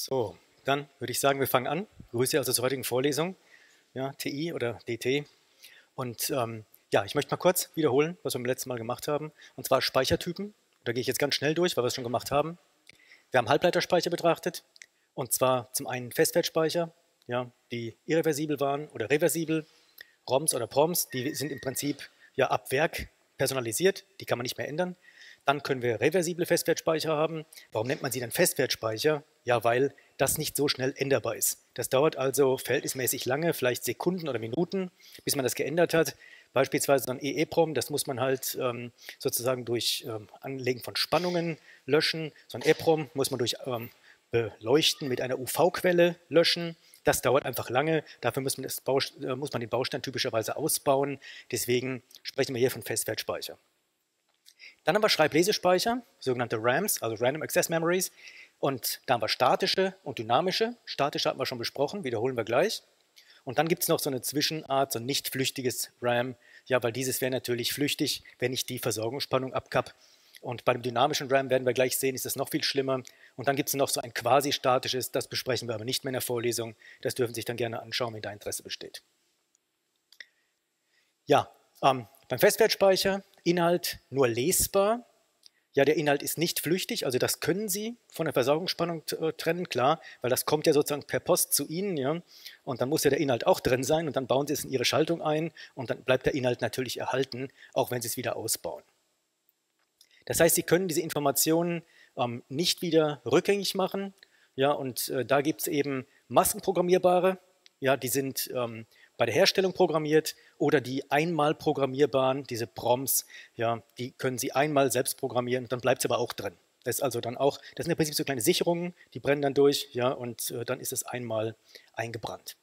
So, dann würde ich sagen, wir fangen an. Grüße also zur heutigen Vorlesung, ja, TI oder DT. Und ähm, ja, ich möchte mal kurz wiederholen, was wir beim letzten Mal gemacht haben. Und zwar Speichertypen. Da gehe ich jetzt ganz schnell durch, weil wir es schon gemacht haben. Wir haben Halbleiterspeicher betrachtet. Und zwar zum einen Festwertspeicher, ja, die irreversibel waren oder reversibel. ROMs oder PROMs, die sind im Prinzip ja ab Werk personalisiert, die kann man nicht mehr ändern. Dann können wir reversible Festwertspeicher haben. Warum nennt man sie dann Festwertspeicher? Ja, weil das nicht so schnell änderbar ist. Das dauert also verhältnismäßig lange, vielleicht Sekunden oder Minuten, bis man das geändert hat. Beispielsweise so ein EEPROM, das muss man halt ähm, sozusagen durch ähm, Anlegen von Spannungen löschen. So ein EEPROM muss man durch ähm, Beleuchten mit einer UV-Quelle löschen. Das dauert einfach lange. Dafür muss man, äh, muss man den Baustein typischerweise ausbauen. Deswegen sprechen wir hier von Festwertspeicher. Dann haben wir Schreiblesespeicher, sogenannte RAMs, also Random Access Memories. Und da haben wir statische und dynamische. Statische hatten wir schon besprochen, wiederholen wir gleich. Und dann gibt es noch so eine Zwischenart, so ein nicht flüchtiges RAM. Ja, weil dieses wäre natürlich flüchtig, wenn ich die Versorgungsspannung abkapp. Und bei dem dynamischen RAM werden wir gleich sehen, ist das noch viel schlimmer. Und dann gibt es noch so ein quasi statisches, das besprechen wir aber nicht mehr in der Vorlesung. Das dürfen Sie sich dann gerne anschauen, wenn da Interesse besteht. Ja, ähm, beim Festwertspeicher Inhalt nur lesbar. Ja, der Inhalt ist nicht flüchtig, also das können Sie von der Versorgungsspannung äh, trennen, klar, weil das kommt ja sozusagen per Post zu Ihnen, ja, und dann muss ja der Inhalt auch drin sein und dann bauen Sie es in Ihre Schaltung ein und dann bleibt der Inhalt natürlich erhalten, auch wenn Sie es wieder ausbauen. Das heißt, Sie können diese Informationen ähm, nicht wieder rückgängig machen, ja, und äh, da gibt es eben massenprogrammierbare, ja, die sind ähm, bei der Herstellung programmiert oder die einmal programmierbaren, diese PROMs, ja, die können Sie einmal selbst programmieren, dann bleibt es aber auch drin. Das ist also dann auch, das sind im Prinzip so kleine Sicherungen, die brennen dann durch, ja, und äh, dann ist es einmal eingebrannt.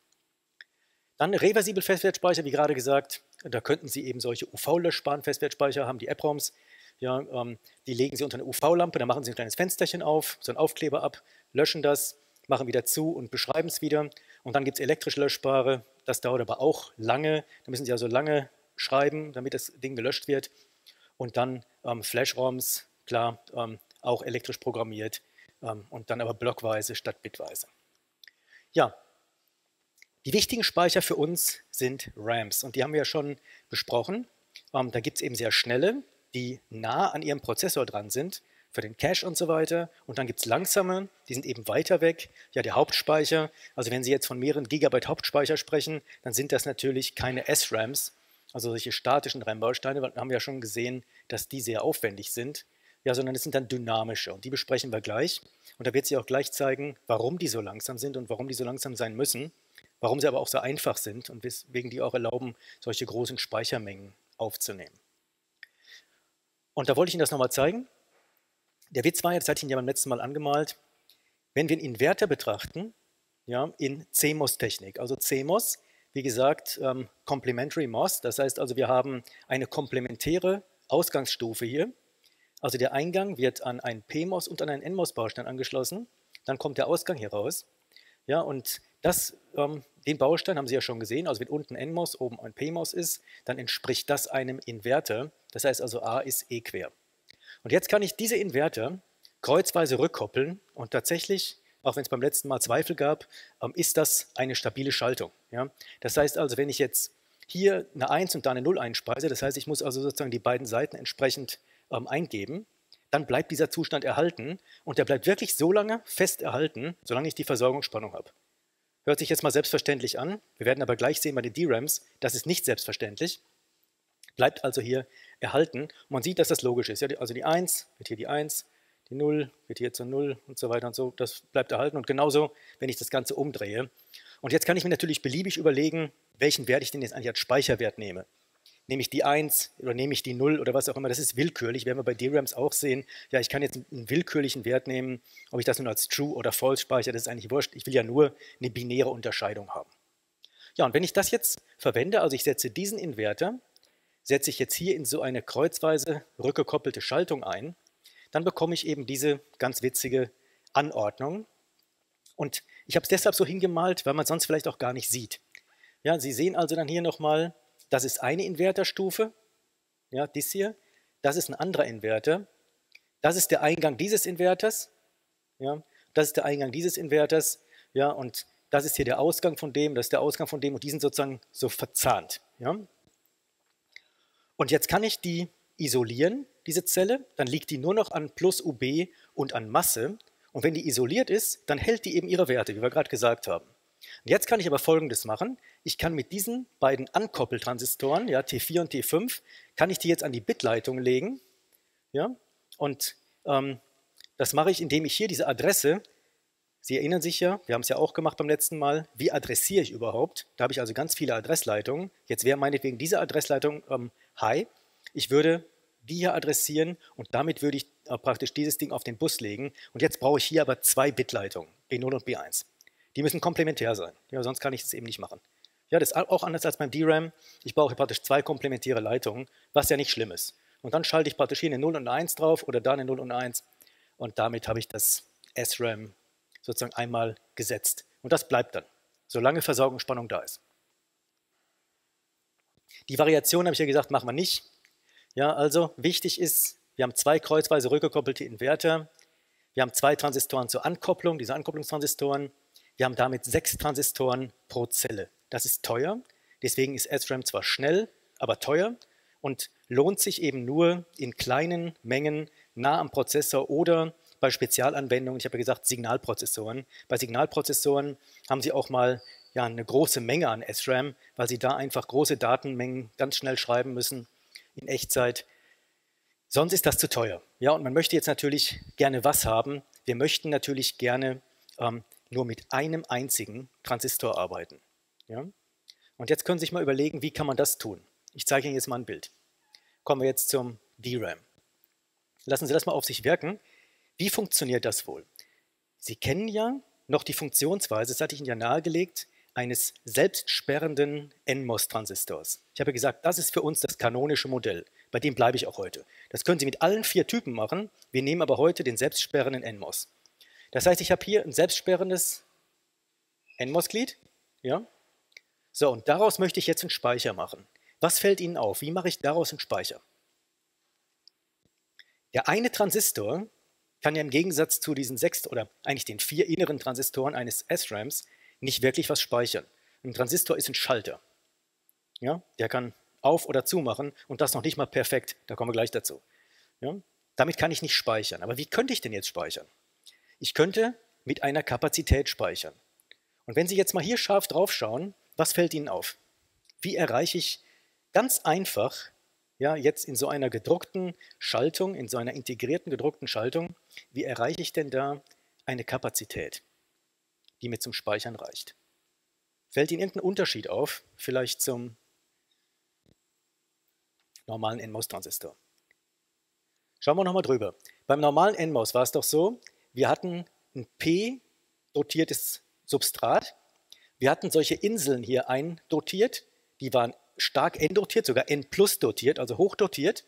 Dann reversibel Festwertspeicher, wie gerade gesagt, da könnten Sie eben solche UV-löschbaren Festwertspeicher haben, die EPROMs, ja, ähm, die legen Sie unter eine UV-Lampe, da machen Sie ein kleines Fensterchen auf, so einen Aufkleber ab, löschen das, machen wieder zu und beschreiben es wieder. Und dann gibt es elektrisch löschbare, das dauert aber auch lange. Da müssen Sie also lange schreiben, damit das Ding gelöscht wird. Und dann ähm, Flash-ROMs, klar, ähm, auch elektrisch programmiert ähm, und dann aber blockweise statt bitweise. Ja, die wichtigen Speicher für uns sind RAMs und die haben wir ja schon besprochen. Ähm, da gibt es eben sehr schnelle, die nah an ihrem Prozessor dran sind für den Cache und so weiter. Und dann gibt es langsame, die sind eben weiter weg. Ja, der Hauptspeicher, also wenn Sie jetzt von mehreren Gigabyte Hauptspeicher sprechen, dann sind das natürlich keine SRAMs, also solche statischen RAM-Bausteine, weil haben wir ja schon gesehen, dass die sehr aufwendig sind. Ja, sondern es sind dann dynamische und die besprechen wir gleich. Und da wird sie auch gleich zeigen, warum die so langsam sind und warum die so langsam sein müssen, warum sie aber auch so einfach sind und weswegen die auch erlauben, solche großen Speichermengen aufzunehmen. Und da wollte ich Ihnen das nochmal zeigen. Der Witz war, jetzt hatte ich ihn ja beim letzten Mal angemalt, wenn wir einen Inverter betrachten, ja, in CMOS-Technik, also CMOS, wie gesagt, ähm, Complementary MOS, das heißt also, wir haben eine komplementäre Ausgangsstufe hier. Also der Eingang wird an einen PMOS und an einen NMOS-Baustein angeschlossen, dann kommt der Ausgang hier raus. Ja, und das, ähm, den Baustein haben Sie ja schon gesehen, also wenn unten NMOS, oben ein PMOS ist, dann entspricht das einem Inverter. Das heißt also, A ist E quer. Und jetzt kann ich diese Inverter kreuzweise rückkoppeln und tatsächlich, auch wenn es beim letzten Mal Zweifel gab, ähm, ist das eine stabile Schaltung. Das heißt also, wenn ich jetzt hier eine 1 und da eine 0 einspeise, das heißt, ich muss also sozusagen die beiden Seiten entsprechend ähm, eingeben, dann bleibt dieser Zustand erhalten und der bleibt wirklich so lange fest erhalten, solange ich die Versorgungsspannung habe. Hört sich jetzt mal selbstverständlich an, wir werden aber gleich sehen bei den DRAMs, das ist nicht selbstverständlich bleibt also hier erhalten. Man sieht, dass das logisch ist. Also die 1 wird hier die 1, die 0 wird hier zur 0 und so weiter und so. Das bleibt erhalten. Und genauso, wenn ich das Ganze umdrehe. Und jetzt kann ich mir natürlich beliebig überlegen, welchen Wert ich denn jetzt eigentlich als Speicherwert nehme. Nehme ich die 1 oder nehme ich die 0 oder was auch immer, das ist willkürlich. Werden wir bei DRAMs auch sehen. Ja, ich kann jetzt einen willkürlichen Wert nehmen, ob ich das nun als True oder False speichere, das ist eigentlich wurscht. Ich will ja nur eine binäre Unterscheidung haben. Ja, und wenn ich das jetzt verwende, also ich setze diesen Inverter setze ich jetzt hier in so eine kreuzweise rückgekoppelte Schaltung ein, dann bekomme ich eben diese ganz witzige Anordnung. Und ich habe es deshalb so hingemalt, weil man sonst vielleicht auch gar nicht sieht. Ja, Sie sehen also dann hier nochmal, das ist eine Inverterstufe, ja, dies hier, das ist ein anderer Inverter, das ist der Eingang dieses Inverters, ja, das ist der Eingang dieses Inverters, ja, und das ist hier der Ausgang von dem, das ist der Ausgang von dem und die sind sozusagen so verzahnt. Ja. Und jetzt kann ich die isolieren, diese Zelle, dann liegt die nur noch an plus UB und an Masse. Und wenn die isoliert ist, dann hält die eben ihre Werte, wie wir gerade gesagt haben. Und jetzt kann ich aber Folgendes machen. Ich kann mit diesen beiden Ankoppeltransistoren, ja, T4 und T5, kann ich die jetzt an die Bitleitung legen. Ja, und ähm, das mache ich, indem ich hier diese Adresse, Sie erinnern sich ja, wir haben es ja auch gemacht beim letzten Mal, wie adressiere ich überhaupt? Da habe ich also ganz viele Adressleitungen. Jetzt wäre meinetwegen diese Adressleitung ähm, High. Ich würde die hier adressieren und damit würde ich äh, praktisch dieses Ding auf den Bus legen. Und jetzt brauche ich hier aber zwei Bitleitungen, B0 und B1. Die müssen komplementär sein, ja, sonst kann ich das eben nicht machen. Ja, das ist auch anders als beim DRAM. Ich brauche praktisch zwei komplementäre Leitungen, was ja nicht schlimm ist. Und dann schalte ich praktisch hier eine 0 und eine 1 drauf oder da eine 0 und eine 1 und damit habe ich das SRAM sozusagen einmal gesetzt. Und das bleibt dann, solange Versorgungsspannung da ist. Die Variation, habe ich ja gesagt, machen wir nicht. Ja, also wichtig ist, wir haben zwei kreuzweise rückgekoppelte Inverter. Wir haben zwei Transistoren zur Ankopplung, diese Ankopplungstransistoren. Wir haben damit sechs Transistoren pro Zelle. Das ist teuer. Deswegen ist SRAM zwar schnell, aber teuer und lohnt sich eben nur in kleinen Mengen nah am Prozessor oder bei Spezialanwendungen, ich habe ja gesagt Signalprozessoren. Bei Signalprozessoren haben Sie auch mal ja, eine große Menge an SRAM, weil Sie da einfach große Datenmengen ganz schnell schreiben müssen in Echtzeit. Sonst ist das zu teuer. Ja, und man möchte jetzt natürlich gerne was haben. Wir möchten natürlich gerne ähm, nur mit einem einzigen Transistor arbeiten. Ja? Und jetzt können Sie sich mal überlegen, wie kann man das tun? Ich zeige Ihnen jetzt mal ein Bild. Kommen wir jetzt zum DRAM. Lassen Sie das mal auf sich wirken. Wie funktioniert das wohl? Sie kennen ja noch die Funktionsweise, das hatte ich Ihnen ja nahegelegt, eines selbstsperrenden NMOS-Transistors. Ich habe gesagt, das ist für uns das kanonische Modell. Bei dem bleibe ich auch heute. Das können Sie mit allen vier Typen machen. Wir nehmen aber heute den selbstsperrenden NMOS. Das heißt, ich habe hier ein selbstsperrendes NMOS-Glied. Ja? So, und daraus möchte ich jetzt einen Speicher machen. Was fällt Ihnen auf? Wie mache ich daraus einen Speicher? Der eine Transistor kann ja im Gegensatz zu diesen sechs oder eigentlich den vier inneren Transistoren eines SRAMs nicht wirklich was speichern. Ein Transistor ist ein Schalter. Ja, der kann auf- oder zumachen und das noch nicht mal perfekt. Da kommen wir gleich dazu. Ja, damit kann ich nicht speichern. Aber wie könnte ich denn jetzt speichern? Ich könnte mit einer Kapazität speichern. Und wenn Sie jetzt mal hier scharf drauf schauen, was fällt Ihnen auf? Wie erreiche ich ganz einfach ja, jetzt in so einer gedruckten Schaltung, in so einer integrierten gedruckten Schaltung, wie erreiche ich denn da eine Kapazität, die mir zum Speichern reicht? Fällt Ihnen irgendein Unterschied auf, vielleicht zum normalen NMOS-Transistor? Schauen wir nochmal drüber. Beim normalen NMOS war es doch so, wir hatten ein P-dotiertes Substrat, wir hatten solche Inseln hier eindotiert, die waren stark N-dotiert, sogar N-plus dotiert, also hochdotiert.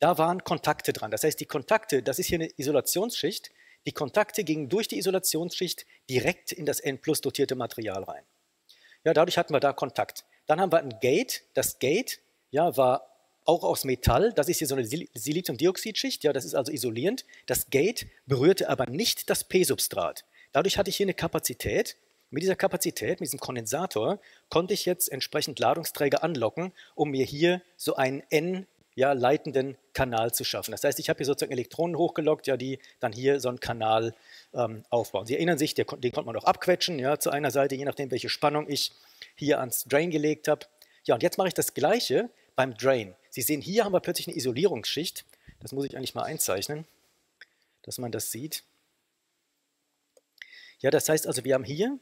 Da waren Kontakte dran. Das heißt, die Kontakte, das ist hier eine Isolationsschicht, die Kontakte gingen durch die Isolationsschicht direkt in das N-plus dotierte Material rein. Ja, dadurch hatten wir da Kontakt. Dann haben wir ein Gate. Das Gate ja, war auch aus Metall. Das ist hier so eine Siliziumdioxidschicht. Ja, das ist also isolierend. Das Gate berührte aber nicht das P-Substrat. Dadurch hatte ich hier eine Kapazität, mit dieser Kapazität, mit diesem Kondensator, konnte ich jetzt entsprechend Ladungsträger anlocken, um mir hier so einen N ja, leitenden Kanal zu schaffen. Das heißt, ich habe hier sozusagen Elektronen hochgelockt, ja, die dann hier so einen Kanal ähm, aufbauen. Sie erinnern sich, den konnte man auch abquetschen, ja, zu einer Seite, je nachdem, welche Spannung ich hier ans Drain gelegt habe. Ja, und jetzt mache ich das Gleiche beim Drain. Sie sehen, hier haben wir plötzlich eine Isolierungsschicht. Das muss ich eigentlich mal einzeichnen, dass man das sieht. Ja, das heißt also, wir haben hier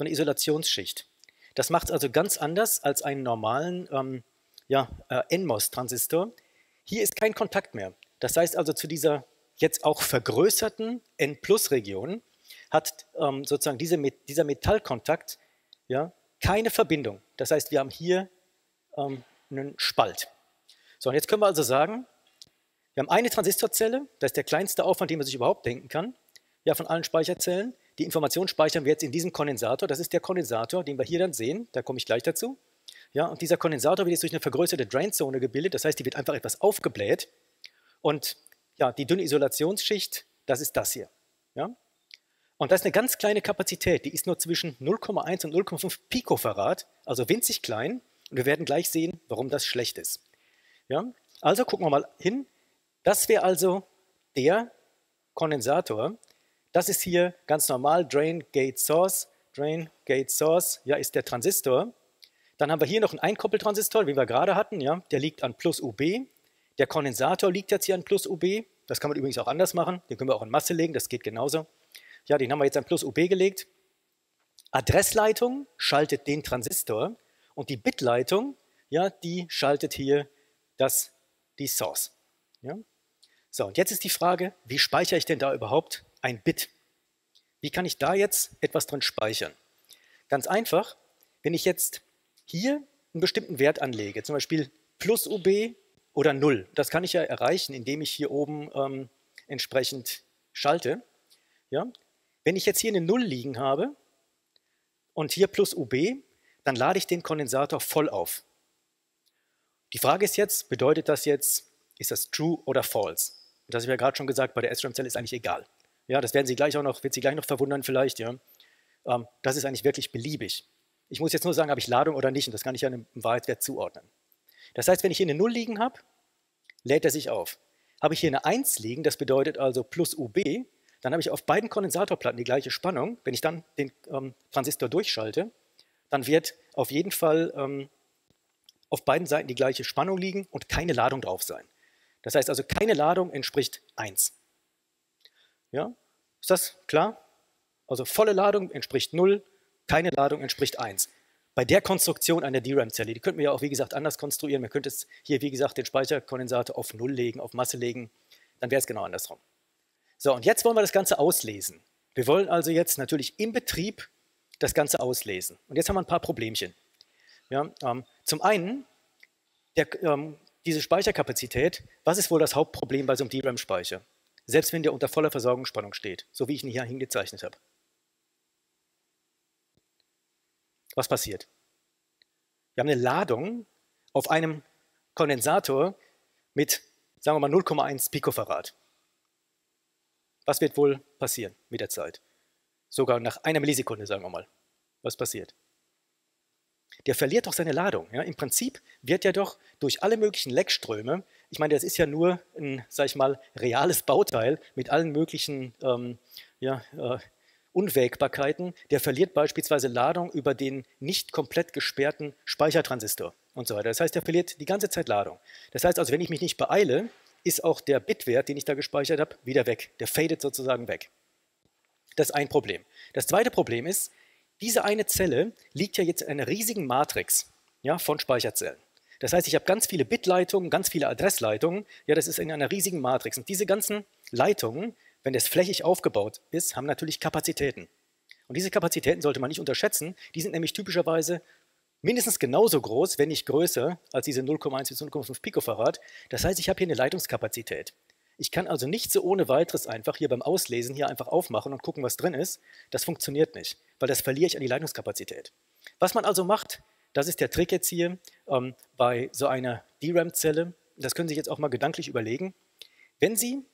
so eine Isolationsschicht. Das macht es also ganz anders als einen normalen ähm, ja, äh, NMOS-Transistor. Hier ist kein Kontakt mehr. Das heißt also zu dieser jetzt auch vergrößerten N-Plus-Region hat ähm, sozusagen diese, dieser Metallkontakt ja, keine Verbindung. Das heißt, wir haben hier ähm, einen Spalt. So, und jetzt können wir also sagen, wir haben eine Transistorzelle, das ist der kleinste Aufwand, den man sich überhaupt denken kann, ja, von allen Speicherzellen. Die Information speichern wir jetzt in diesem Kondensator. Das ist der Kondensator, den wir hier dann sehen. Da komme ich gleich dazu. Ja, und dieser Kondensator wird jetzt durch eine vergrößerte Drainzone gebildet. Das heißt, die wird einfach etwas aufgebläht. Und ja, die dünne Isolationsschicht, das ist das hier. Ja? Und das ist eine ganz kleine Kapazität, die ist nur zwischen 0,1 und 0,5 Picofarad, also winzig klein. Und wir werden gleich sehen, warum das schlecht ist. Ja? Also gucken wir mal hin. Das wäre also der Kondensator. Das ist hier ganz normal Drain Gate Source. Drain Gate Source, ja, ist der Transistor. Dann haben wir hier noch einen Einkoppeltransistor, wie wir gerade hatten. Ja, der liegt an plus UB. Der Kondensator liegt jetzt hier an plus UB. Das kann man übrigens auch anders machen. Den können wir auch in Masse legen, das geht genauso. Ja, den haben wir jetzt an plus UB gelegt. Adressleitung schaltet den Transistor und die Bitleitung, ja, die schaltet hier das, die Source. Ja? So, und jetzt ist die Frage, wie speichere ich denn da überhaupt ein Bit? Wie kann ich da jetzt etwas drin speichern? Ganz einfach, wenn ich jetzt hier einen bestimmten Wert anlege, zum Beispiel plus UB oder 0, das kann ich ja erreichen, indem ich hier oben ähm, entsprechend schalte. Ja? Wenn ich jetzt hier eine 0 liegen habe und hier plus UB, dann lade ich den Kondensator voll auf. Die Frage ist jetzt, bedeutet das jetzt, ist das true oder false? Das habe ich ja gerade schon gesagt, bei der SRAM-Zelle ist eigentlich egal. Ja, das werden Sie gleich auch noch, wird Sie gleich noch verwundern vielleicht, ja. Ähm, das ist eigentlich wirklich beliebig. Ich muss jetzt nur sagen, habe ich Ladung oder nicht, und das kann ich ja einem Wahrheitswert zuordnen. Das heißt, wenn ich hier eine 0 liegen habe, lädt er sich auf. Habe ich hier eine 1 liegen, das bedeutet also plus UB, dann habe ich auf beiden Kondensatorplatten die gleiche Spannung. Wenn ich dann den ähm, Transistor durchschalte, dann wird auf jeden Fall ähm, auf beiden Seiten die gleiche Spannung liegen und keine Ladung drauf sein. Das heißt also, keine Ladung entspricht 1. Ja? Ist das klar? Also volle Ladung entspricht 0, keine Ladung entspricht 1. Bei der Konstruktion einer DRAM-Zelle, die könnten wir ja auch, wie gesagt, anders konstruieren. Man könnte es hier, wie gesagt, den Speicherkondensator auf 0 legen, auf Masse legen. Dann wäre es genau andersrum. So, und jetzt wollen wir das Ganze auslesen. Wir wollen also jetzt natürlich im Betrieb das Ganze auslesen. Und jetzt haben wir ein paar Problemchen. Ja, ähm, zum einen, der, ähm, diese Speicherkapazität, was ist wohl das Hauptproblem bei so einem DRAM-Speicher? Selbst wenn der unter voller Versorgungsspannung steht, so wie ich ihn hier hingezeichnet habe. Was passiert? Wir haben eine Ladung auf einem Kondensator mit, sagen wir mal, 0,1 Picofarad. Was wird wohl passieren mit der Zeit? Sogar nach einer Millisekunde, sagen wir mal. Was passiert? der verliert doch seine Ladung. Ja? Im Prinzip wird er doch durch alle möglichen Leckströme, ich meine, das ist ja nur ein, sag ich mal, reales Bauteil mit allen möglichen ähm, ja, äh, Unwägbarkeiten, der verliert beispielsweise Ladung über den nicht komplett gesperrten Speichertransistor und so weiter. Das heißt, er verliert die ganze Zeit Ladung. Das heißt also, wenn ich mich nicht beeile, ist auch der Bitwert, den ich da gespeichert habe, wieder weg. Der fadet sozusagen weg. Das ist ein Problem. Das zweite Problem ist, diese eine Zelle liegt ja jetzt in einer riesigen Matrix ja, von Speicherzellen. Das heißt, ich habe ganz viele Bitleitungen, ganz viele Adressleitungen. Ja, das ist in einer riesigen Matrix. Und diese ganzen Leitungen, wenn das flächig aufgebaut ist, haben natürlich Kapazitäten. Und diese Kapazitäten sollte man nicht unterschätzen. Die sind nämlich typischerweise mindestens genauso groß, wenn nicht größer, als diese 0,1 bis 0,5 Picofarad. Das heißt, ich habe hier eine Leitungskapazität. Ich kann also nicht so ohne weiteres einfach hier beim Auslesen hier einfach aufmachen und gucken, was drin ist. Das funktioniert nicht, weil das verliere ich an die Leitungskapazität. Was man also macht, das ist der Trick jetzt hier ähm, bei so einer DRAM-Zelle. Das können Sie sich jetzt auch mal gedanklich überlegen. Wenn Sie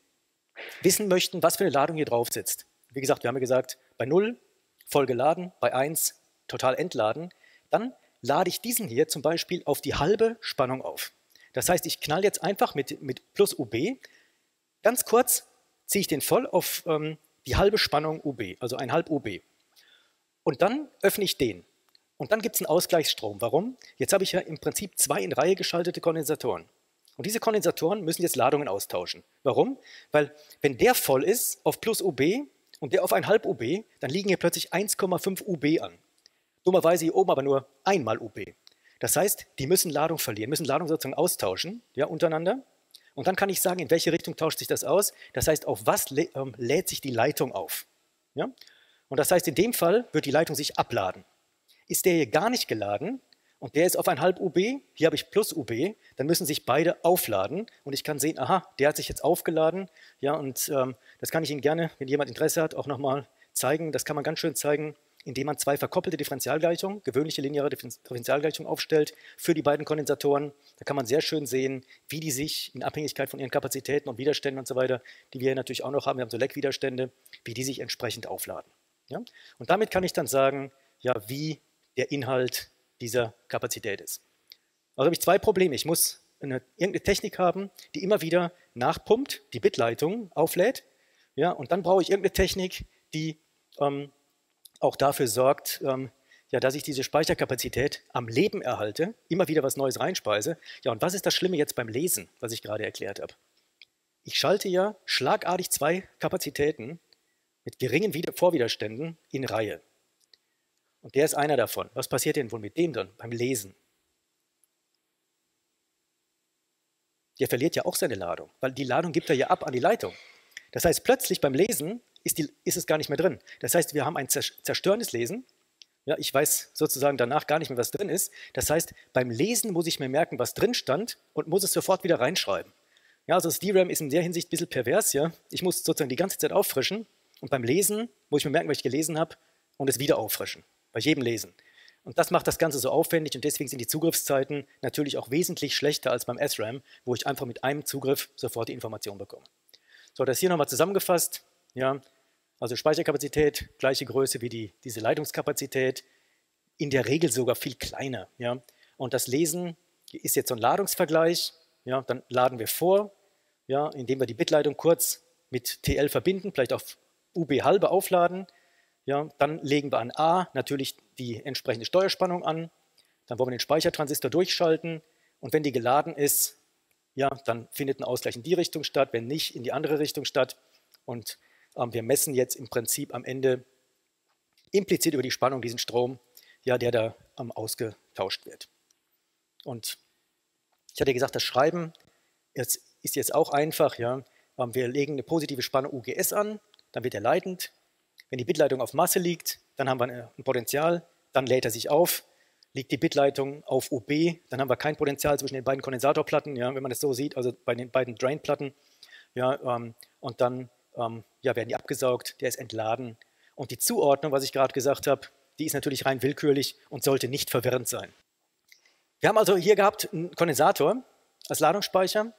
wissen möchten, was für eine Ladung hier drauf sitzt. Wie gesagt, wir haben ja gesagt, bei 0 voll geladen, bei 1 total entladen. Dann lade ich diesen hier zum Beispiel auf die halbe Spannung auf. Das heißt, ich knall jetzt einfach mit, mit plus UB Ganz kurz ziehe ich den voll auf ähm, die halbe Spannung UB, also ein halb UB. Und dann öffne ich den. Und dann gibt es einen Ausgleichsstrom. Warum? Jetzt habe ich ja im Prinzip zwei in Reihe geschaltete Kondensatoren. Und diese Kondensatoren müssen jetzt Ladungen austauschen. Warum? Weil wenn der voll ist auf plus UB und der auf ein halb UB, dann liegen hier plötzlich 1,5 UB an. Dummerweise hier oben aber nur einmal UB. Das heißt, die müssen Ladung verlieren, müssen Ladung sozusagen austauschen ja, untereinander. Und dann kann ich sagen, in welche Richtung tauscht sich das aus. Das heißt, auf was lä ähm, lädt sich die Leitung auf. Ja? Und das heißt, in dem Fall wird die Leitung sich abladen. Ist der hier gar nicht geladen und der ist auf ein halb UB, hier habe ich plus UB, dann müssen sich beide aufladen und ich kann sehen, aha, der hat sich jetzt aufgeladen. Ja, und ähm, das kann ich Ihnen gerne, wenn jemand Interesse hat, auch nochmal zeigen. Das kann man ganz schön zeigen indem man zwei verkoppelte Differentialgleichungen, gewöhnliche lineare Differentialgleichungen aufstellt für die beiden Kondensatoren. Da kann man sehr schön sehen, wie die sich in Abhängigkeit von ihren Kapazitäten und Widerständen und so weiter, die wir natürlich auch noch haben, wir haben so Leckwiderstände, wie die sich entsprechend aufladen. Ja? Und damit kann ich dann sagen, ja, wie der Inhalt dieser Kapazität ist. Also habe ich zwei Probleme. Ich muss eine, irgendeine Technik haben, die immer wieder nachpumpt, die Bitleitung auflädt. Ja, und dann brauche ich irgendeine Technik, die ähm, auch dafür sorgt, ähm, ja, dass ich diese Speicherkapazität am Leben erhalte, immer wieder was Neues reinspeise. Ja, und was ist das Schlimme jetzt beim Lesen, was ich gerade erklärt habe? Ich schalte ja schlagartig zwei Kapazitäten mit geringen Vorwiderständen in Reihe. Und der ist einer davon. Was passiert denn wohl mit dem dann beim Lesen? Der verliert ja auch seine Ladung, weil die Ladung gibt er ja ab an die Leitung. Das heißt, plötzlich beim Lesen ist, die, ist es gar nicht mehr drin. Das heißt, wir haben ein zerstörendes Lesen. Ja, ich weiß sozusagen danach gar nicht mehr, was drin ist. Das heißt, beim Lesen muss ich mir merken, was drin stand und muss es sofort wieder reinschreiben. Ja, also das DRAM ist in der Hinsicht ein bisschen pervers. Ja? Ich muss sozusagen die ganze Zeit auffrischen und beim Lesen muss ich mir merken, was ich gelesen habe und es wieder auffrischen. Bei jedem Lesen. Und das macht das Ganze so aufwendig und deswegen sind die Zugriffszeiten natürlich auch wesentlich schlechter als beim SRAM, wo ich einfach mit einem Zugriff sofort die Information bekomme. So, das hier nochmal zusammengefasst. Ja, also Speicherkapazität, gleiche Größe wie die, diese Leitungskapazität, in der Regel sogar viel kleiner. Ja. Und das Lesen ist jetzt so ein Ladungsvergleich. Ja, dann laden wir vor, ja, indem wir die Bitleitung kurz mit TL verbinden, vielleicht auf UB halbe aufladen. Ja, dann legen wir an A natürlich die entsprechende Steuerspannung an. Dann wollen wir den Speichertransistor durchschalten. Und wenn die geladen ist, ja, dann findet ein Ausgleich in die Richtung statt, wenn nicht, in die andere Richtung statt. Und ähm, wir messen jetzt im Prinzip am Ende implizit über die Spannung diesen Strom, ja, der da ähm, ausgetauscht wird. Und ich hatte gesagt, das Schreiben ist jetzt auch einfach. Ja. Ähm, wir legen eine positive Spannung UGS an, dann wird er leitend. Wenn die Bitleitung auf Masse liegt, dann haben wir ein Potential, dann lädt er sich auf. Liegt die Bitleitung auf UB, dann haben wir kein Potential zwischen den beiden Kondensatorplatten, ja, wenn man das so sieht, also bei den beiden Drainplatten. Ja, ähm, und dann ähm, ja, werden die abgesaugt, der ist entladen. Und die Zuordnung, was ich gerade gesagt habe, die ist natürlich rein willkürlich und sollte nicht verwirrend sein. Wir haben also hier gehabt einen Kondensator als Ladungsspeicher,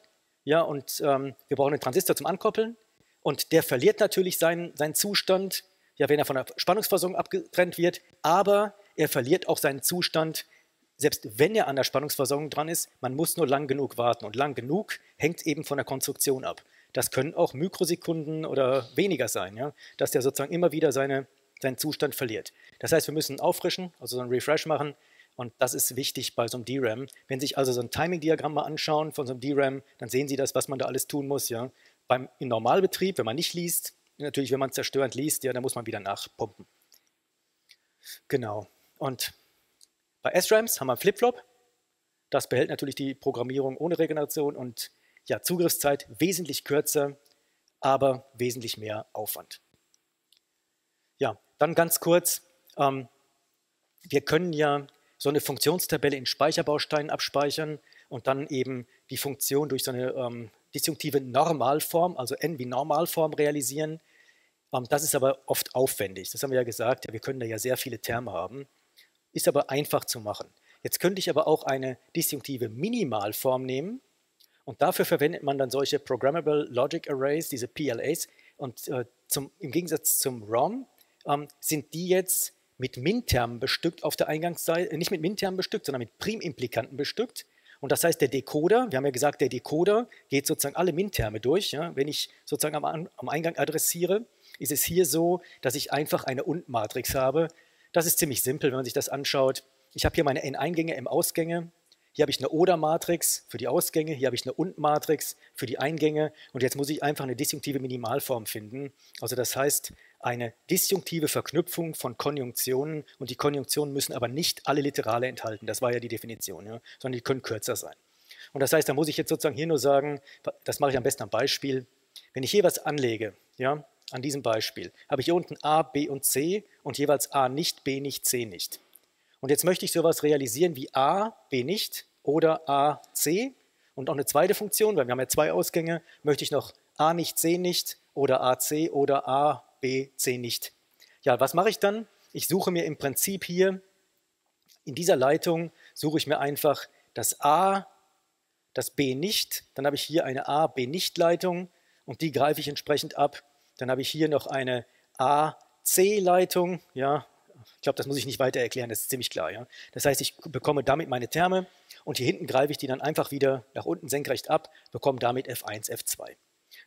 ja, und ähm, wir brauchen einen Transistor zum Ankoppeln. Und der verliert natürlich seinen, seinen Zustand ja, wenn er von der Spannungsversorgung abgetrennt wird, aber er verliert auch seinen Zustand, selbst wenn er an der Spannungsversorgung dran ist, man muss nur lang genug warten. Und lang genug hängt eben von der Konstruktion ab. Das können auch Mikrosekunden oder weniger sein, ja, dass der sozusagen immer wieder seine, seinen Zustand verliert. Das heißt, wir müssen auffrischen, also so einen Refresh machen. Und das ist wichtig bei so einem DRAM. Wenn Sie sich also so ein Timing-Diagramm mal anschauen von so einem DRAM, dann sehen Sie das, was man da alles tun muss. Ja. Beim, Im Normalbetrieb, wenn man nicht liest, Natürlich, wenn man zerstörend liest, ja, dann muss man wieder nachpumpen. Genau. Und bei SRAMs haben wir einen Flip-Flop. Das behält natürlich die Programmierung ohne Regeneration und ja, Zugriffszeit wesentlich kürzer, aber wesentlich mehr Aufwand. Ja, dann ganz kurz. Ähm, wir können ja so eine Funktionstabelle in Speicherbausteinen abspeichern und dann eben die Funktion durch so eine ähm, disjunktive Normalform, also n wie Normalform realisieren. Ähm, das ist aber oft aufwendig. Das haben wir ja gesagt, wir können da ja sehr viele Terme haben. Ist aber einfach zu machen. Jetzt könnte ich aber auch eine disjunktive Minimalform nehmen und dafür verwendet man dann solche Programmable Logic Arrays, diese PLAs. Und äh, zum, im Gegensatz zum ROM ähm, sind die jetzt mit Mintermen bestückt auf der Eingangsseite, äh, nicht mit Mintermen bestückt, sondern mit Primimplikanten bestückt. Und das heißt, der Decoder, wir haben ja gesagt, der Decoder geht sozusagen alle Minterme durch. Ja? Wenn ich sozusagen am, am Eingang adressiere, ist es hier so, dass ich einfach eine Und-Matrix habe. Das ist ziemlich simpel, wenn man sich das anschaut. Ich habe hier meine N-Eingänge, M-Ausgänge. Hier habe ich eine Oder-Matrix für die Ausgänge, hier habe ich eine Und-Matrix für die Eingänge und jetzt muss ich einfach eine disjunktive Minimalform finden. Also das heißt, eine disjunktive Verknüpfung von Konjunktionen. Und die Konjunktionen müssen aber nicht alle Literale enthalten, das war ja die Definition, ja, sondern die können kürzer sein. Und das heißt, da muss ich jetzt sozusagen hier nur sagen, das mache ich am besten am Beispiel, wenn ich hier was anlege, ja, an diesem Beispiel, habe ich hier unten A, B und C und jeweils A nicht, B nicht, C nicht. Und jetzt möchte ich sowas realisieren wie A, B nicht oder A, C. Und auch eine zweite Funktion, weil wir haben ja zwei Ausgänge, möchte ich noch A nicht, C nicht oder AC oder A, B, C nicht. Ja, was mache ich dann? ich suche mir im Prinzip hier, in dieser Leitung suche ich mir einfach das A, das B nicht, dann habe ich hier eine A, B nicht Leitung und die greife ich entsprechend ab. Dann habe ich hier noch eine A, C Leitung, ja, ich glaube, das muss ich nicht weiter erklären, das ist ziemlich klar. Ja? Das heißt, ich bekomme damit meine Terme und hier hinten greife ich die dann einfach wieder nach unten senkrecht ab, bekomme damit F1, F2.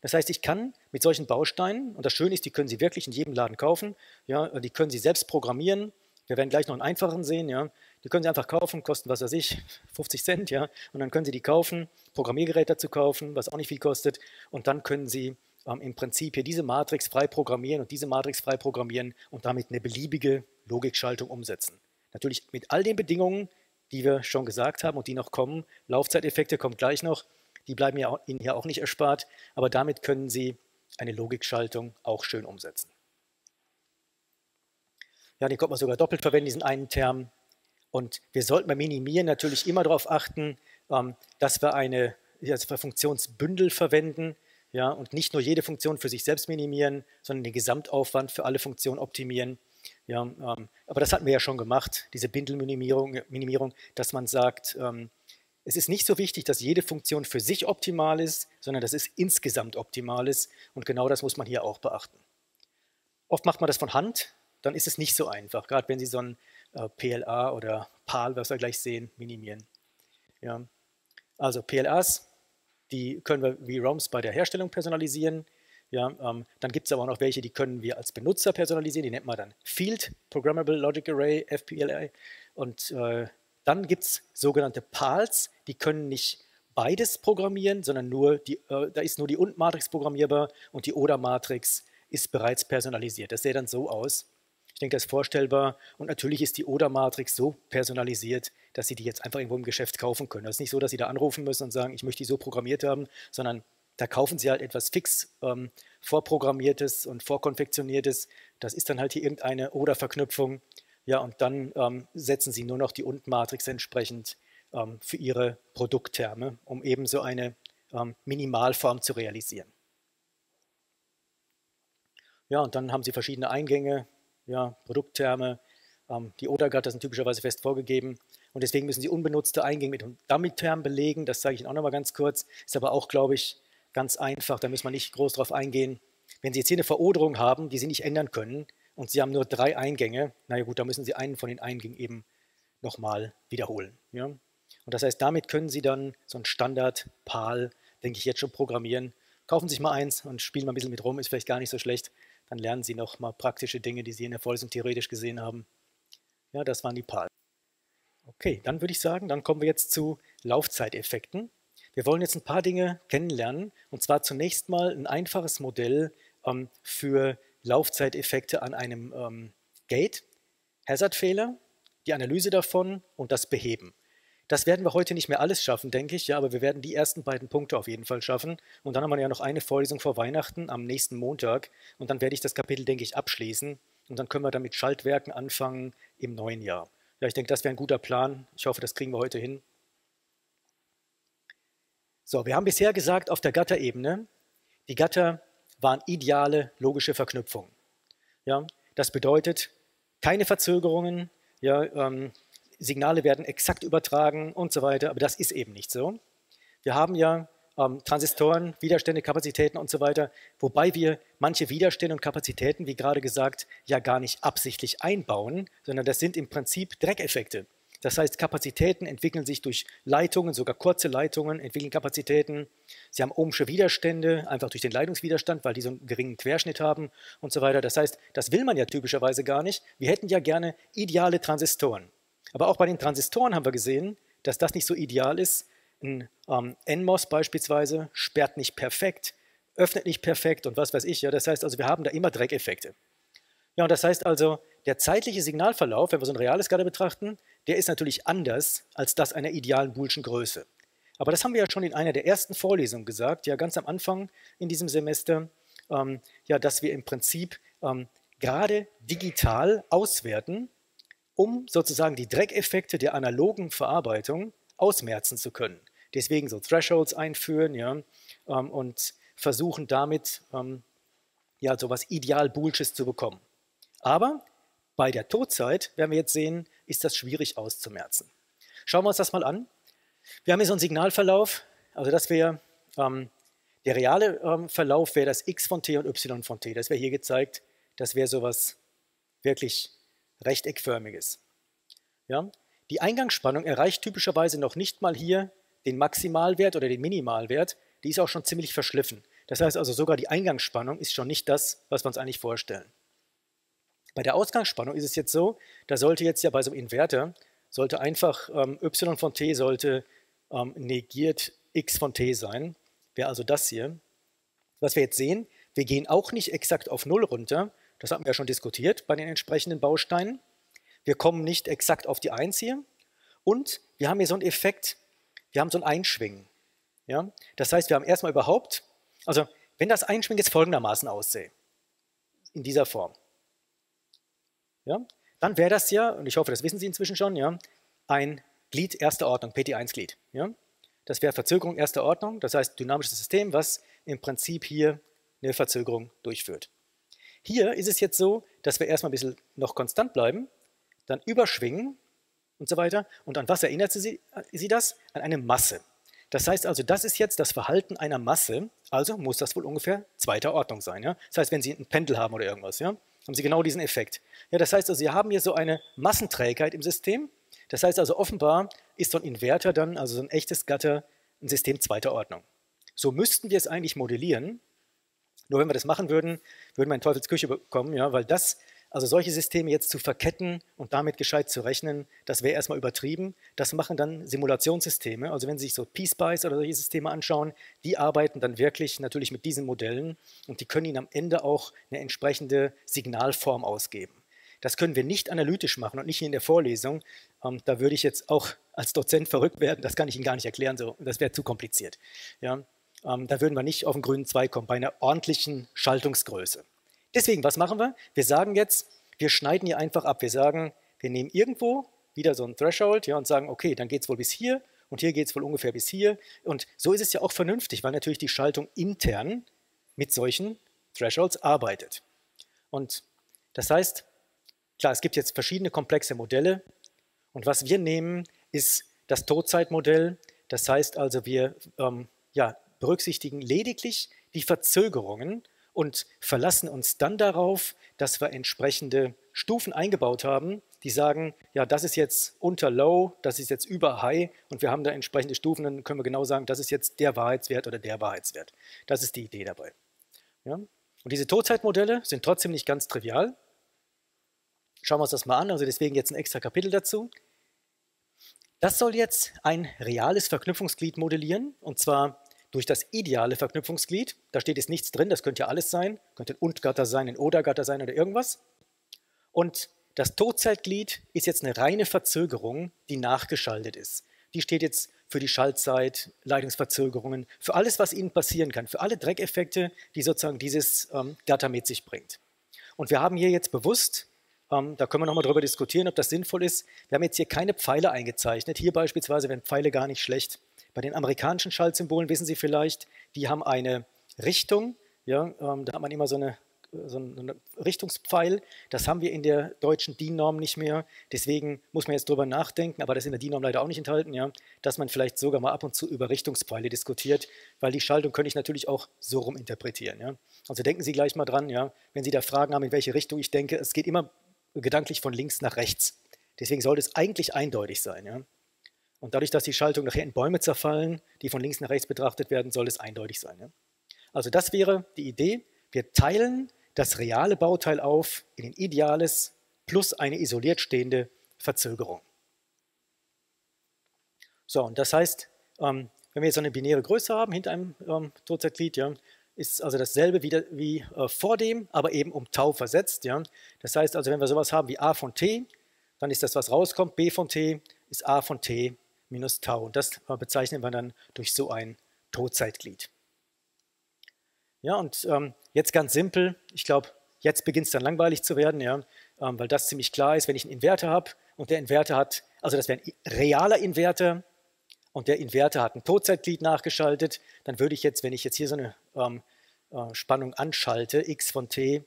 Das heißt, ich kann mit solchen Bausteinen, und das Schöne ist, die können Sie wirklich in jedem Laden kaufen, ja, die können Sie selbst programmieren. Wir werden gleich noch einen einfachen sehen, ja. Die können Sie einfach kaufen, kosten, was weiß ich, 50 Cent, ja. Und dann können Sie die kaufen, Programmiergerät dazu kaufen, was auch nicht viel kostet. Und dann können Sie ähm, im Prinzip hier diese Matrix frei programmieren und diese Matrix frei programmieren und damit eine beliebige Logikschaltung umsetzen. Natürlich mit all den Bedingungen, die wir schon gesagt haben und die noch kommen. Laufzeiteffekte kommt gleich noch. Die bleiben ja Ihnen hier auch nicht erspart, aber damit können Sie eine Logikschaltung auch schön umsetzen. Ja, den kommt man sogar doppelt verwenden, diesen einen Term. Und wir sollten beim Minimieren natürlich immer darauf achten, ähm, dass wir eine also Funktionsbündel verwenden ja, und nicht nur jede Funktion für sich selbst minimieren, sondern den Gesamtaufwand für alle Funktionen optimieren. Ja, ähm, aber das hatten wir ja schon gemacht, diese Bindelminimierung, Minimierung, dass man sagt, ähm, es ist nicht so wichtig, dass jede Funktion für sich optimal ist, sondern dass es insgesamt optimal ist. Und genau das muss man hier auch beachten. Oft macht man das von Hand, dann ist es nicht so einfach, gerade wenn Sie so ein äh, PLA oder PAL, was wir gleich sehen, minimieren. Ja. Also PLAs, die können wir wie ROMs bei der Herstellung personalisieren. Ja, ähm, dann gibt es aber auch noch welche, die können wir als Benutzer personalisieren, die nennt man dann Field Programmable Logic Array, FPLA. Und äh, dann gibt es sogenannte PALs, die können nicht beides programmieren, sondern nur die, äh, da ist nur die Und-Matrix programmierbar und die Oder-Matrix ist bereits personalisiert. Das sähe dann so aus. Ich denke, das ist vorstellbar. Und natürlich ist die Oder-Matrix so personalisiert, dass Sie die jetzt einfach irgendwo im Geschäft kaufen können. Es ist nicht so, dass Sie da anrufen müssen und sagen, ich möchte die so programmiert haben, sondern da kaufen Sie halt etwas fix ähm, vorprogrammiertes und vorkonfektioniertes. Das ist dann halt hier irgendeine Oder-Verknüpfung. Ja, und dann ähm, setzen Sie nur noch die Und-Matrix entsprechend ähm, für Ihre Produktterme, um eben so eine ähm, Minimalform zu realisieren. Ja, und dann haben Sie verschiedene Eingänge, ja, Produktterme. Ähm, die Oder-Gatter sind typischerweise fest vorgegeben. Und deswegen müssen Sie unbenutzte Eingänge mit Dummy-Termen belegen. Das zeige ich Ihnen auch nochmal ganz kurz. Ist aber auch, glaube ich, Ganz einfach, da muss man nicht groß drauf eingehen. Wenn Sie jetzt hier eine Veroderung haben, die Sie nicht ändern können und Sie haben nur drei Eingänge, naja gut, da müssen Sie einen von den Eingängen eben nochmal wiederholen. Ja? Und das heißt, damit können Sie dann so ein Standard-PAL, denke ich, jetzt schon programmieren. Kaufen Sie sich mal eins und spielen mal ein bisschen mit rum, ist vielleicht gar nicht so schlecht. Dann lernen Sie noch mal praktische Dinge, die Sie in der Vorlesung theoretisch gesehen haben. Ja, das waren die PAL. Okay, dann würde ich sagen, dann kommen wir jetzt zu Laufzeiteffekten. Wir wollen jetzt ein paar Dinge kennenlernen und zwar zunächst mal ein einfaches Modell ähm, für Laufzeiteffekte an einem ähm, Gate, Hazardfehler, die Analyse davon und das Beheben. Das werden wir heute nicht mehr alles schaffen, denke ich, ja, aber wir werden die ersten beiden Punkte auf jeden Fall schaffen. Und dann haben wir ja noch eine Vorlesung vor Weihnachten am nächsten Montag und dann werde ich das Kapitel, denke ich, abschließen und dann können wir damit Schaltwerken anfangen im neuen Jahr. Ja, ich denke, das wäre ein guter Plan. Ich hoffe, das kriegen wir heute hin. So, wir haben bisher gesagt, auf der Gatterebene, die Gatter waren ideale logische Verknüpfungen. Ja, das bedeutet keine Verzögerungen, ja, ähm, Signale werden exakt übertragen und so weiter, aber das ist eben nicht so. Wir haben ja ähm, Transistoren, Widerstände, Kapazitäten und so weiter, wobei wir manche Widerstände und Kapazitäten, wie gerade gesagt, ja gar nicht absichtlich einbauen, sondern das sind im Prinzip Dreckeffekte. Das heißt, Kapazitäten entwickeln sich durch Leitungen, sogar kurze Leitungen entwickeln Kapazitäten. Sie haben ohmsche Widerstände, einfach durch den Leitungswiderstand, weil die so einen geringen Querschnitt haben und so weiter. Das heißt, das will man ja typischerweise gar nicht. Wir hätten ja gerne ideale Transistoren. Aber auch bei den Transistoren haben wir gesehen, dass das nicht so ideal ist. Ein ähm, NMOS beispielsweise sperrt nicht perfekt, öffnet nicht perfekt und was weiß ich. Ja, das heißt also, wir haben da immer Dreckeffekte. Ja, und das heißt also, der zeitliche Signalverlauf, wenn wir so ein reales Gatter betrachten, der ist natürlich anders als das einer idealen Boolschen Größe. Aber das haben wir ja schon in einer der ersten Vorlesungen gesagt, ja ganz am Anfang in diesem Semester, ähm, ja, dass wir im Prinzip ähm, gerade digital auswerten, um sozusagen die Dreckeffekte der analogen Verarbeitung ausmerzen zu können. Deswegen so Thresholds einführen ja, ähm, und versuchen damit ähm, ja, so etwas ideal Boolsches zu bekommen. Aber Bei der Todzeit, werden wir jetzt sehen, ist das schwierig auszumerzen. Schauen wir uns das mal an. Wir haben hier so einen Signalverlauf, also das wäre ähm, der reale ähm, Verlauf wäre das x von t und y von t. Das wäre hier gezeigt. Das wäre sowas wirklich rechteckförmiges. Ja? Die Eingangsspannung erreicht typischerweise noch nicht mal hier den Maximalwert oder den Minimalwert. Die ist auch schon ziemlich verschliffen. Das heißt also, sogar die Eingangsspannung ist schon nicht das, was wir uns eigentlich vorstellen. Bei der Ausgangsspannung ist es jetzt so, da sollte jetzt ja bei so einem Inverter, sollte einfach ähm, y von t sollte ähm, negiert x von t sein. Wäre also das hier. Was wir jetzt sehen, wir gehen auch nicht exakt auf 0 runter. Das hatten wir ja schon diskutiert bei den entsprechenden Bausteinen. Wir kommen nicht exakt auf die 1 hier. Und wir haben hier so einen Effekt, wir haben so ein Einschwingen. Ja? Das heißt, wir haben erstmal überhaupt, also wenn das Einschwingen jetzt folgendermaßen aussähe, in dieser Form, ja, dann wäre das ja, und ich hoffe, das wissen Sie inzwischen schon, ja, ein Glied erster Ordnung, PT1-Glied. Ja? Das wäre Verzögerung erster Ordnung, das heißt dynamisches System, was im Prinzip hier eine Verzögerung durchführt. Hier ist es jetzt so, dass wir erstmal ein bisschen noch konstant bleiben, dann überschwingen und so weiter. Und an was erinnert sie, sie das? An eine Masse. Das heißt also, das ist jetzt das Verhalten einer Masse, also muss das wohl ungefähr zweiter Ordnung sein. Ja? Das heißt, wenn Sie ein Pendel haben oder irgendwas, ja, haben Sie genau diesen Effekt. Ja, das heißt also, Sie haben hier so eine Massenträgheit im System. Das heißt also, offenbar ist so ein Inverter dann, also so ein echtes Gatter, ein System zweiter Ordnung. So müssten wir es eigentlich modellieren. Nur wenn wir das machen würden, würden wir in Teufelsküche bekommen, ja, weil das also solche Systeme jetzt zu verketten und damit gescheit zu rechnen, das wäre erstmal übertrieben. Das machen dann Simulationssysteme. Also wenn Sie sich so PSpice oder solche Systeme anschauen, die arbeiten dann wirklich natürlich mit diesen Modellen und die können Ihnen am Ende auch eine entsprechende Signalform ausgeben. Das können wir nicht analytisch machen und nicht in der Vorlesung. Ähm, da würde ich jetzt auch als Dozent verrückt werden. Das kann ich Ihnen gar nicht erklären. So. Das wäre zu kompliziert. Ja? Ähm, da würden wir nicht auf den grünen Zweig kommen bei einer ordentlichen Schaltungsgröße. Deswegen, was machen wir? Wir sagen jetzt, wir schneiden hier einfach ab. Wir sagen, wir nehmen irgendwo wieder so ein Threshold ja, und sagen, okay, dann geht es wohl bis hier und hier geht es wohl ungefähr bis hier. Und so ist es ja auch vernünftig, weil natürlich die Schaltung intern mit solchen Thresholds arbeitet. Und das heißt, klar, es gibt jetzt verschiedene komplexe Modelle und was wir nehmen, ist das Todzeitmodell. Das heißt also, wir ähm, ja, berücksichtigen lediglich die Verzögerungen und verlassen uns dann darauf, dass wir entsprechende Stufen eingebaut haben, die sagen, ja, das ist jetzt unter Low, das ist jetzt über High und wir haben da entsprechende Stufen, dann können wir genau sagen, das ist jetzt der Wahrheitswert oder der Wahrheitswert. Das ist die Idee dabei. Ja? Und diese Todzeitmodelle sind trotzdem nicht ganz trivial. Schauen wir uns das mal an, also deswegen jetzt ein extra Kapitel dazu. Das soll jetzt ein reales Verknüpfungsglied modellieren, und zwar durch das ideale Verknüpfungsglied. Da steht jetzt nichts drin, das könnte ja alles sein, könnte ein Und-Gatter sein, ein Oder-Gatter sein oder irgendwas. Und das Todzeitglied ist jetzt eine reine Verzögerung, die nachgeschaltet ist. Die steht jetzt für die Schaltzeit, Leitungsverzögerungen, für alles, was Ihnen passieren kann, für alle Dreckeffekte, die sozusagen dieses ähm, Gatter mit sich bringt. Und wir haben hier jetzt bewusst, ähm, da können wir nochmal darüber diskutieren, ob das sinnvoll ist, wir haben jetzt hier keine Pfeile eingezeichnet. Hier beispielsweise wären Pfeile gar nicht schlecht. Bei den amerikanischen Schaltsymbolen wissen Sie vielleicht, die haben eine Richtung. Ja, ähm, da hat man immer so eine so ein Richtungspfeil. Das haben wir in der deutschen DIN-Norm nicht mehr. Deswegen muss man jetzt drüber nachdenken, aber das ist in der DIN-Norm leider auch nicht enthalten, ja, dass man vielleicht sogar mal ab und zu über Richtungspfeile diskutiert, weil die Schaltung könnte ich natürlich auch so rum interpretieren. Ja. Also denken Sie gleich mal dran, ja, wenn Sie da Fragen haben, in welche Richtung ich denke, es geht immer gedanklich von links nach rechts. Deswegen sollte es eigentlich eindeutig sein. Ja. Und dadurch, dass die Schaltungen nachher in Bäume zerfallen, die von links nach rechts betrachtet werden, soll es eindeutig sein. Ja? Also das wäre die Idee. Wir teilen das reale Bauteil auf in ein ideales plus eine isoliert stehende Verzögerung. So, und das heißt, ähm, wenn wir jetzt so eine binäre Größe haben hinter einem ähm, Todzeitglied, ja, ist also dasselbe wie, wie äh, vor dem, aber eben um Tau versetzt. Ja. Das heißt also, wenn wir sowas haben wie a von t, dann ist das, was rauskommt, b von t, ist a von t minus Tau. Und das bezeichnen wir dann durch so ein Todzeitglied. Ja, und ähm, jetzt ganz simpel, ich glaube, jetzt beginnt es dann langweilig zu werden, ja, ähm, weil das ziemlich klar ist, wenn ich einen Inverter habe und der Inverter hat, also das wäre ein realer Inverter und der Inverter hat ein Todzeitglied nachgeschaltet, dann würde ich jetzt, wenn ich jetzt hier so eine ähm, äh, Spannung anschalte, x von t,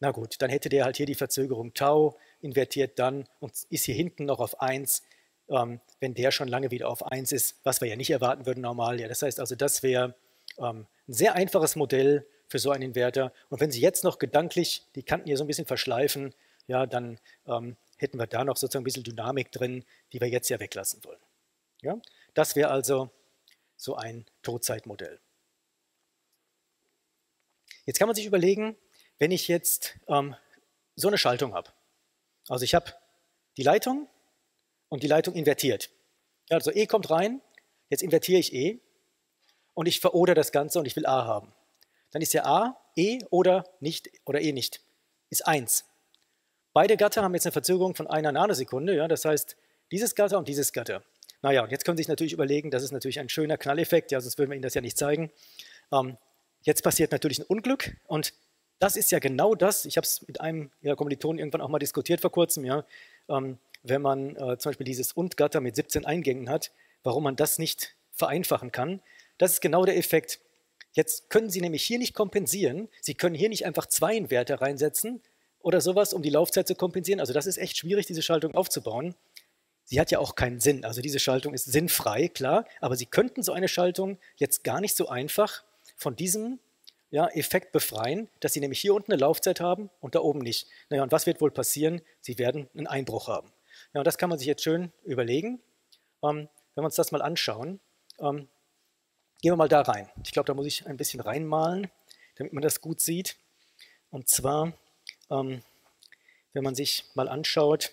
na gut, dann hätte der halt hier die Verzögerung Tau, invertiert dann und ist hier hinten noch auf 1, ähm, wenn der schon lange wieder auf 1 ist, was wir ja nicht erwarten würden normal. Ja, das heißt also, das wäre ähm, ein sehr einfaches Modell für so einen Inverter. Und wenn Sie jetzt noch gedanklich die Kanten hier so ein bisschen verschleifen, ja, dann ähm, hätten wir da noch sozusagen ein bisschen Dynamik drin, die wir jetzt ja weglassen wollen. Ja? Das wäre also so ein Todzeitmodell. Jetzt kann man sich überlegen, wenn ich jetzt ähm, so eine Schaltung habe. Also ich habe die Leitung und die Leitung invertiert. Also E kommt rein, jetzt invertiere ich E und ich veroder das Ganze und ich will A haben. Dann ist ja A, E oder nicht oder E nicht. Ist 1. Beide Gatter haben jetzt eine Verzögerung von einer Nanosekunde. Ja, das heißt, dieses Gatter und dieses Gatter. Naja, und jetzt können Sie sich natürlich überlegen, das ist natürlich ein schöner Knalleffekt, ja, sonst würden wir Ihnen das ja nicht zeigen. Ähm, jetzt passiert natürlich ein Unglück und das ist ja genau das, ich habe es mit einem Ihrer Kommilitonen irgendwann auch mal diskutiert vor kurzem, ja, ähm, wenn man äh, zum Beispiel dieses Und-Gatter mit 17 Eingängen hat, warum man das nicht vereinfachen kann. Das ist genau der Effekt. Jetzt können Sie nämlich hier nicht kompensieren. Sie können hier nicht einfach zwei Inverter reinsetzen oder sowas, um die Laufzeit zu kompensieren. Also das ist echt schwierig, diese Schaltung aufzubauen. Sie hat ja auch keinen Sinn. Also diese Schaltung ist sinnfrei, klar, aber Sie könnten so eine Schaltung jetzt gar nicht so einfach von diesem ja, Effekt befreien, dass Sie nämlich hier unten eine Laufzeit haben und da oben nicht. Naja, und was wird wohl passieren? Sie werden einen Einbruch haben. Ja, und das kann man sich jetzt schön überlegen. Ähm, wenn wir uns das mal anschauen, ähm, gehen wir mal da rein. Ich glaube, da muss ich ein bisschen reinmalen, damit man das gut sieht. Und zwar, ähm, wenn man sich mal anschaut,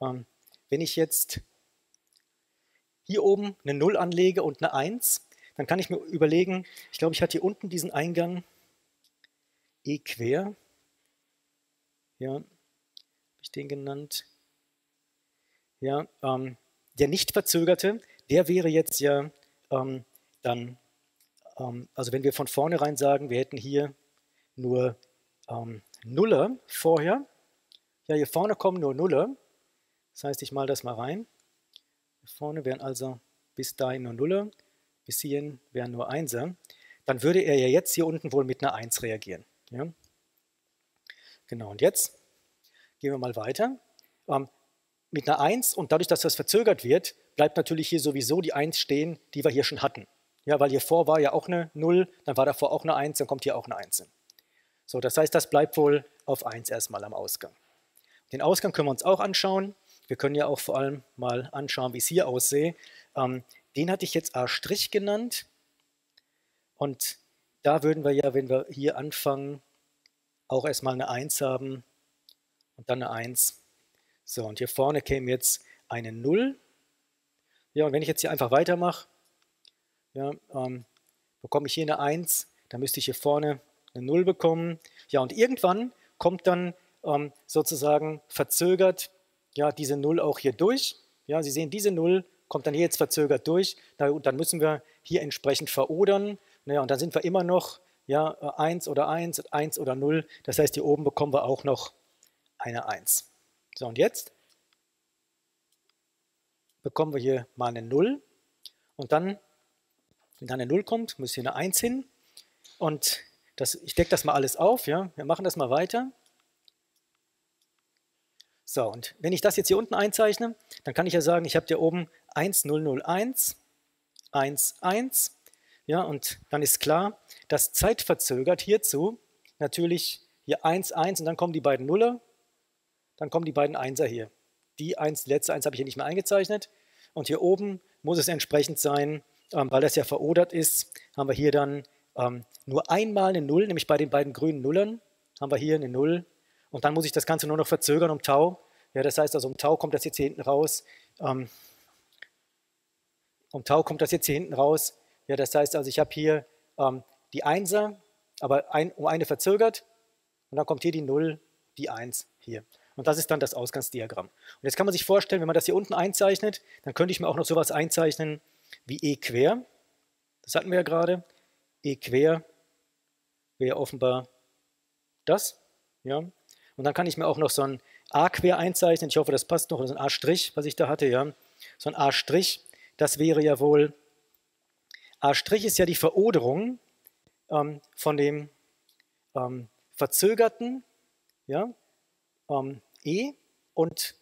ähm, wenn ich jetzt hier oben eine 0 anlege und eine 1, dann kann ich mir überlegen, ich glaube, ich hatte hier unten diesen Eingang E quer. Ja, habe ich den genannt? Ja, ähm, der nicht verzögerte, der wäre jetzt ja ähm, dann, ähm, also wenn wir von vornherein sagen, wir hätten hier nur ähm, Nuller vorher, ja, hier vorne kommen nur Nuller, das heißt, ich male das mal rein. Hier vorne wären also bis dahin nur Nuller, bis hierhin wären nur Einser. Dann würde er ja jetzt hier unten wohl mit einer 1 reagieren. Ja? Genau, und jetzt gehen wir mal weiter. Mit einer 1 und dadurch, dass das verzögert wird, bleibt natürlich hier sowieso die 1 stehen, die wir hier schon hatten. Ja, weil hier vor war ja auch eine 0, dann war davor auch eine 1, dann kommt hier auch eine 1 hin. So, das heißt, das bleibt wohl auf 1 erstmal am Ausgang. Den Ausgang können wir uns auch anschauen. Wir können ja auch vor allem mal anschauen, wie es hier aussieht. Ähm, den hatte ich jetzt A' genannt. Und da würden wir ja, wenn wir hier anfangen, auch erstmal eine 1 haben und dann eine 1. So, und hier vorne käme jetzt eine 0. Ja, und wenn ich jetzt hier einfach weitermache, ja, ähm, bekomme ich hier eine 1, dann müsste ich hier vorne eine 0 bekommen. Ja, und irgendwann kommt dann ähm, sozusagen verzögert ja, diese 0 auch hier durch. Ja, Sie sehen, diese 0 kommt dann hier jetzt verzögert durch. dann müssen wir hier entsprechend verodern. Ja, und dann sind wir immer noch ja, 1 oder 1, 1 oder 0. Das heißt, hier oben bekommen wir auch noch eine 1. So, und jetzt bekommen wir hier mal eine 0. Und dann, wenn dann eine 0 kommt, muss hier eine 1 hin. Und das, ich decke das mal alles auf. Ja. Wir machen das mal weiter. So, und wenn ich das jetzt hier unten einzeichne, dann kann ich ja sagen, ich habe hier oben 1001, 11. Ja, und dann ist klar, dass zeitverzögert hierzu natürlich hier 1, 1 und dann kommen die beiden Nuller, dann kommen die beiden Einser hier. Die 1, die letzte 1 habe ich hier nicht mehr eingezeichnet. Und hier oben muss es entsprechend sein, ähm, weil das ja verodert ist, haben wir hier dann ähm, nur einmal eine Null, nämlich bei den beiden grünen Nullern haben wir hier eine Null und dann muss ich das Ganze nur noch verzögern um Tau. Ja, das heißt also, um Tau kommt das jetzt hier hinten raus. Ähm, um Tau kommt das jetzt hier hinten raus. Ja, das heißt also, ich habe hier ähm, die Einser, aber ein, um eine verzögert. Und dann kommt hier die 0, die 1 hier. Und das ist dann das Ausgangsdiagramm. Und jetzt kann man sich vorstellen, wenn man das hier unten einzeichnet, dann könnte ich mir auch noch sowas einzeichnen wie E quer. Das hatten wir ja gerade. E quer wäre offenbar das. Ja. Und dann kann ich mir auch noch so ein A quer einzeichnen. Ich hoffe, das passt noch. So ein A', was ich da hatte, ja. So ein A', das wäre ja wohl, A' ist ja die Veroderung ähm, von dem ähm, verzögerten, ja, ähm, E und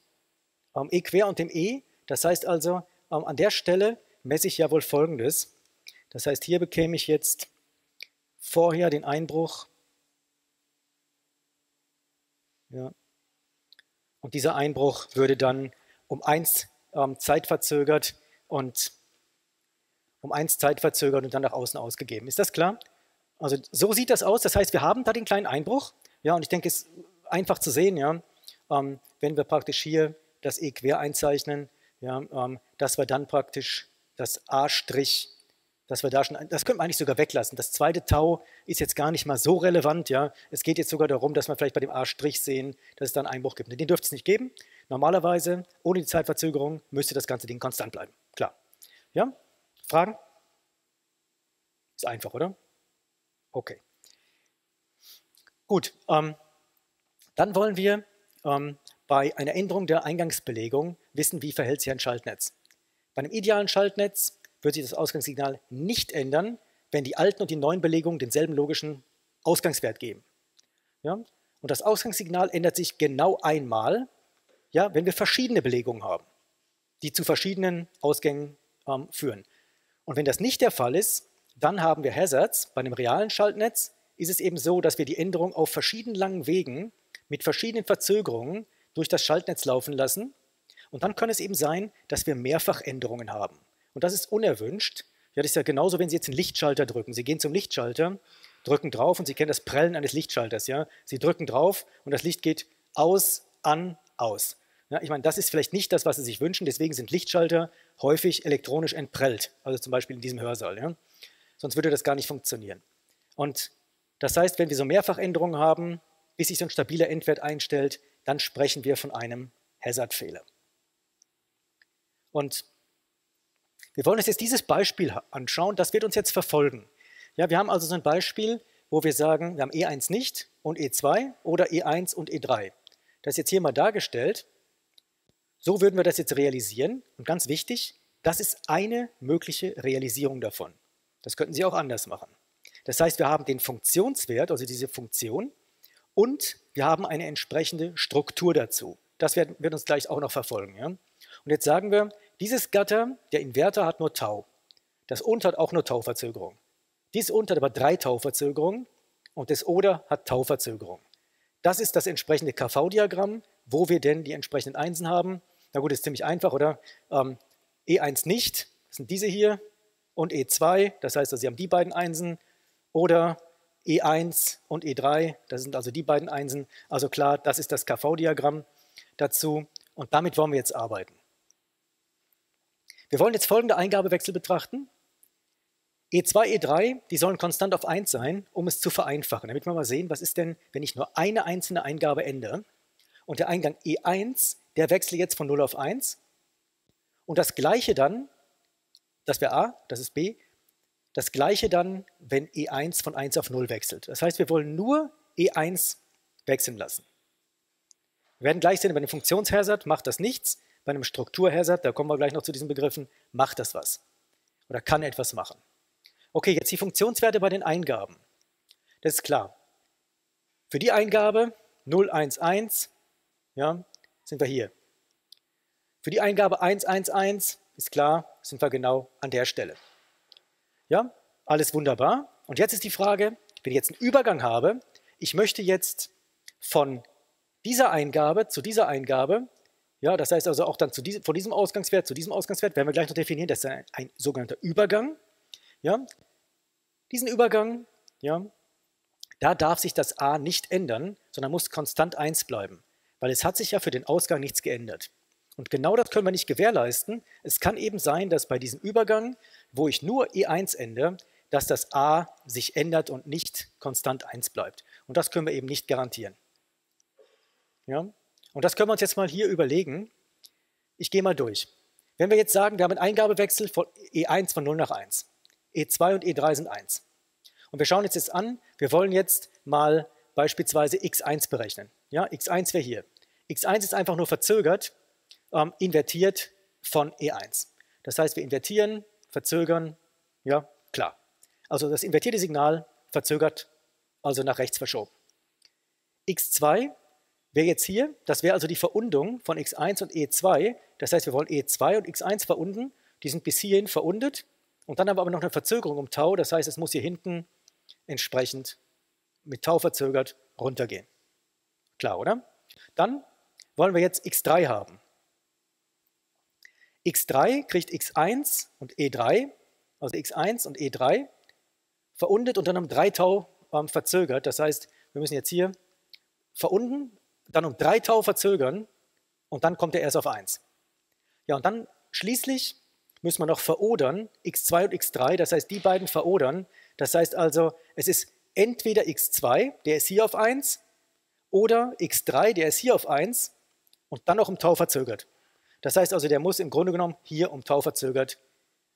ähm, E quer und dem E. Das heißt also, ähm, an der Stelle messe ich ja wohl folgendes. Das heißt, hier bekäme ich jetzt vorher den Einbruch. Ja. Und dieser Einbruch würde dann um 1 ähm, zeitverzögert und um 1 zeitverzögert und dann nach außen ausgegeben. Ist das klar? Also so sieht das aus. Das heißt, wir haben da den kleinen Einbruch. Ja, und ich denke, es einfach zu sehen, ja, ähm, wenn wir praktisch hier das E quer einzeichnen, ja, ähm, dass wir dann praktisch das A' dass wir da schon, das könnte man eigentlich sogar weglassen. Das zweite Tau ist jetzt gar nicht mal so relevant, ja. Es geht jetzt sogar darum, dass wir vielleicht bei dem A' sehen, dass es da einen Einbruch gibt. Den dürfte es nicht geben. Normalerweise, ohne die Zeitverzögerung, müsste das ganze Ding konstant bleiben. Klar. Ja? Fragen? Ist einfach, oder? Okay. Gut, ähm, dann wollen wir ähm, bei einer Änderung der Eingangsbelegung wissen, wie verhält sich ein Schaltnetz. Bei einem idealen Schaltnetz wird sich das Ausgangssignal nicht ändern, wenn die alten und die neuen Belegungen denselben logischen Ausgangswert geben. Ja? Und das Ausgangssignal ändert sich genau einmal, ja, wenn wir verschiedene Belegungen haben, die zu verschiedenen Ausgängen ähm, führen. Und wenn das nicht der Fall ist, dann haben wir Hazards. Bei einem realen Schaltnetz ist es eben so, dass wir die Änderung auf verschiedenen langen Wegen mit verschiedenen Verzögerungen durch das Schaltnetz laufen lassen. Und dann kann es eben sein, dass wir Mehrfachänderungen haben. Und das ist unerwünscht. Ja, das ist ja genauso, wenn Sie jetzt einen Lichtschalter drücken. Sie gehen zum Lichtschalter, drücken drauf und Sie kennen das Prellen eines Lichtschalters. Ja? Sie drücken drauf und das Licht geht aus, an, aus. Ja, ich meine, das ist vielleicht nicht das, was Sie sich wünschen. Deswegen sind Lichtschalter häufig elektronisch entprellt. Also zum Beispiel in diesem Hörsaal. Ja? Sonst würde das gar nicht funktionieren. Und das heißt, wenn wir so Mehrfachänderungen haben, bis sich so ein stabiler Endwert einstellt, dann sprechen wir von einem Hazard-Fehler. Und wir wollen uns jetzt dieses Beispiel anschauen, das wird uns jetzt verfolgen. Ja, wir haben also so ein Beispiel, wo wir sagen, wir haben E1 nicht und E2 oder E1 und E3. Das ist jetzt hier mal dargestellt. So würden wir das jetzt realisieren. Und ganz wichtig, das ist eine mögliche Realisierung davon. Das könnten Sie auch anders machen. Das heißt, wir haben den Funktionswert, also diese Funktion, und wir haben eine entsprechende Struktur dazu. Das wird, wird uns gleich auch noch verfolgen. Ja? Und jetzt sagen wir, dieses Gatter, der Inverter, hat nur Tau. Das Und hat auch nur Tauverzögerung. Dies Und hat aber drei Tauverzögerungen und das Oder hat Tauverzögerung. Das ist das entsprechende KV-Diagramm, wo wir denn die entsprechenden Einsen haben. Na gut, ist ziemlich einfach, oder? Ähm, E1 nicht, das sind diese hier, und E2, das heißt, also Sie haben die beiden Einsen, oder E1 und E3, das sind also die beiden Einsen. Also klar, das ist das KV-Diagramm dazu und damit wollen wir jetzt arbeiten. Wir wollen jetzt folgende Eingabewechsel betrachten. E2, E3, die sollen konstant auf 1 sein, um es zu vereinfachen, damit wir mal sehen, was ist denn, wenn ich nur eine einzelne Eingabe ändere. Und der Eingang E1, der wechsle jetzt von 0 auf 1. Und das gleiche dann, das wäre A, das ist B, das gleiche dann, wenn E1 von 1 auf 0 wechselt. Das heißt, wir wollen nur E1 wechseln lassen. Wir werden gleich sehen, bei einem Funktionshazard macht das nichts. Bei einem Strukturhazard, da kommen wir gleich noch zu diesen Begriffen, macht das was. Oder kann etwas machen. Okay, jetzt die Funktionswerte bei den Eingaben. Das ist klar. Für die Eingabe 011, ja, sind wir hier. Für die Eingabe 111 ist klar, sind wir genau an der Stelle. Ja, alles wunderbar. Und jetzt ist die Frage, wenn ich jetzt einen Übergang habe, ich möchte jetzt von dieser Eingabe zu dieser Eingabe, ja, das heißt also auch dann diesem, von diesem Ausgangswert zu diesem Ausgangswert, werden wir gleich noch definieren, das ist ein, ein sogenannter Übergang. Ja, diesen Übergang, ja, da darf sich das a nicht ändern, sondern muss konstant 1 bleiben, weil es hat sich ja für den Ausgang nichts geändert. Und genau das können wir nicht gewährleisten. Es kann eben sein, dass bei diesem Übergang, wo ich nur E1 ende, dass das a sich ändert und nicht konstant 1 bleibt. Und das können wir eben nicht garantieren. Ja? Und das können wir uns jetzt mal hier überlegen. Ich gehe mal durch. Wenn wir jetzt sagen, wir haben einen Eingabewechsel von E1 von 0 nach 1. E2 und E3 sind 1. Und wir schauen uns jetzt an, wir wollen jetzt mal beispielsweise x1 berechnen. Ja, x1 wäre hier. x1 ist einfach nur verzögert ähm, invertiert von E1. Das heißt, wir invertieren, verzögern, ja, klar. Also das invertierte Signal verzögert, also nach rechts verschoben. x2 wäre jetzt hier, das wäre also die Verundung von x1 und e2. Das heißt, wir wollen e2 und x1 verunden. Die sind bis hierhin verundet. Und dann haben wir aber noch eine Verzögerung um Tau. Das heißt, es muss hier hinten entsprechend mit Tau verzögert runtergehen. Klar, oder? Dann wollen wir jetzt x3 haben. X3 kriegt x1 und e3, also x1 und e3, verundet und dann um 3 Tau ähm, verzögert. Das heißt, wir müssen jetzt hier verunden, dann um 3 Tau verzögern und dann kommt er erst auf 1. Ja, und dann schließlich müssen wir noch verodern, x2 und x3, das heißt, die beiden verodern. Das heißt also, es ist entweder x2, der ist hier auf 1, oder x3, der ist hier auf 1 und dann noch um Tau verzögert. Das heißt also, der muss im Grunde genommen hier um Tau verzögert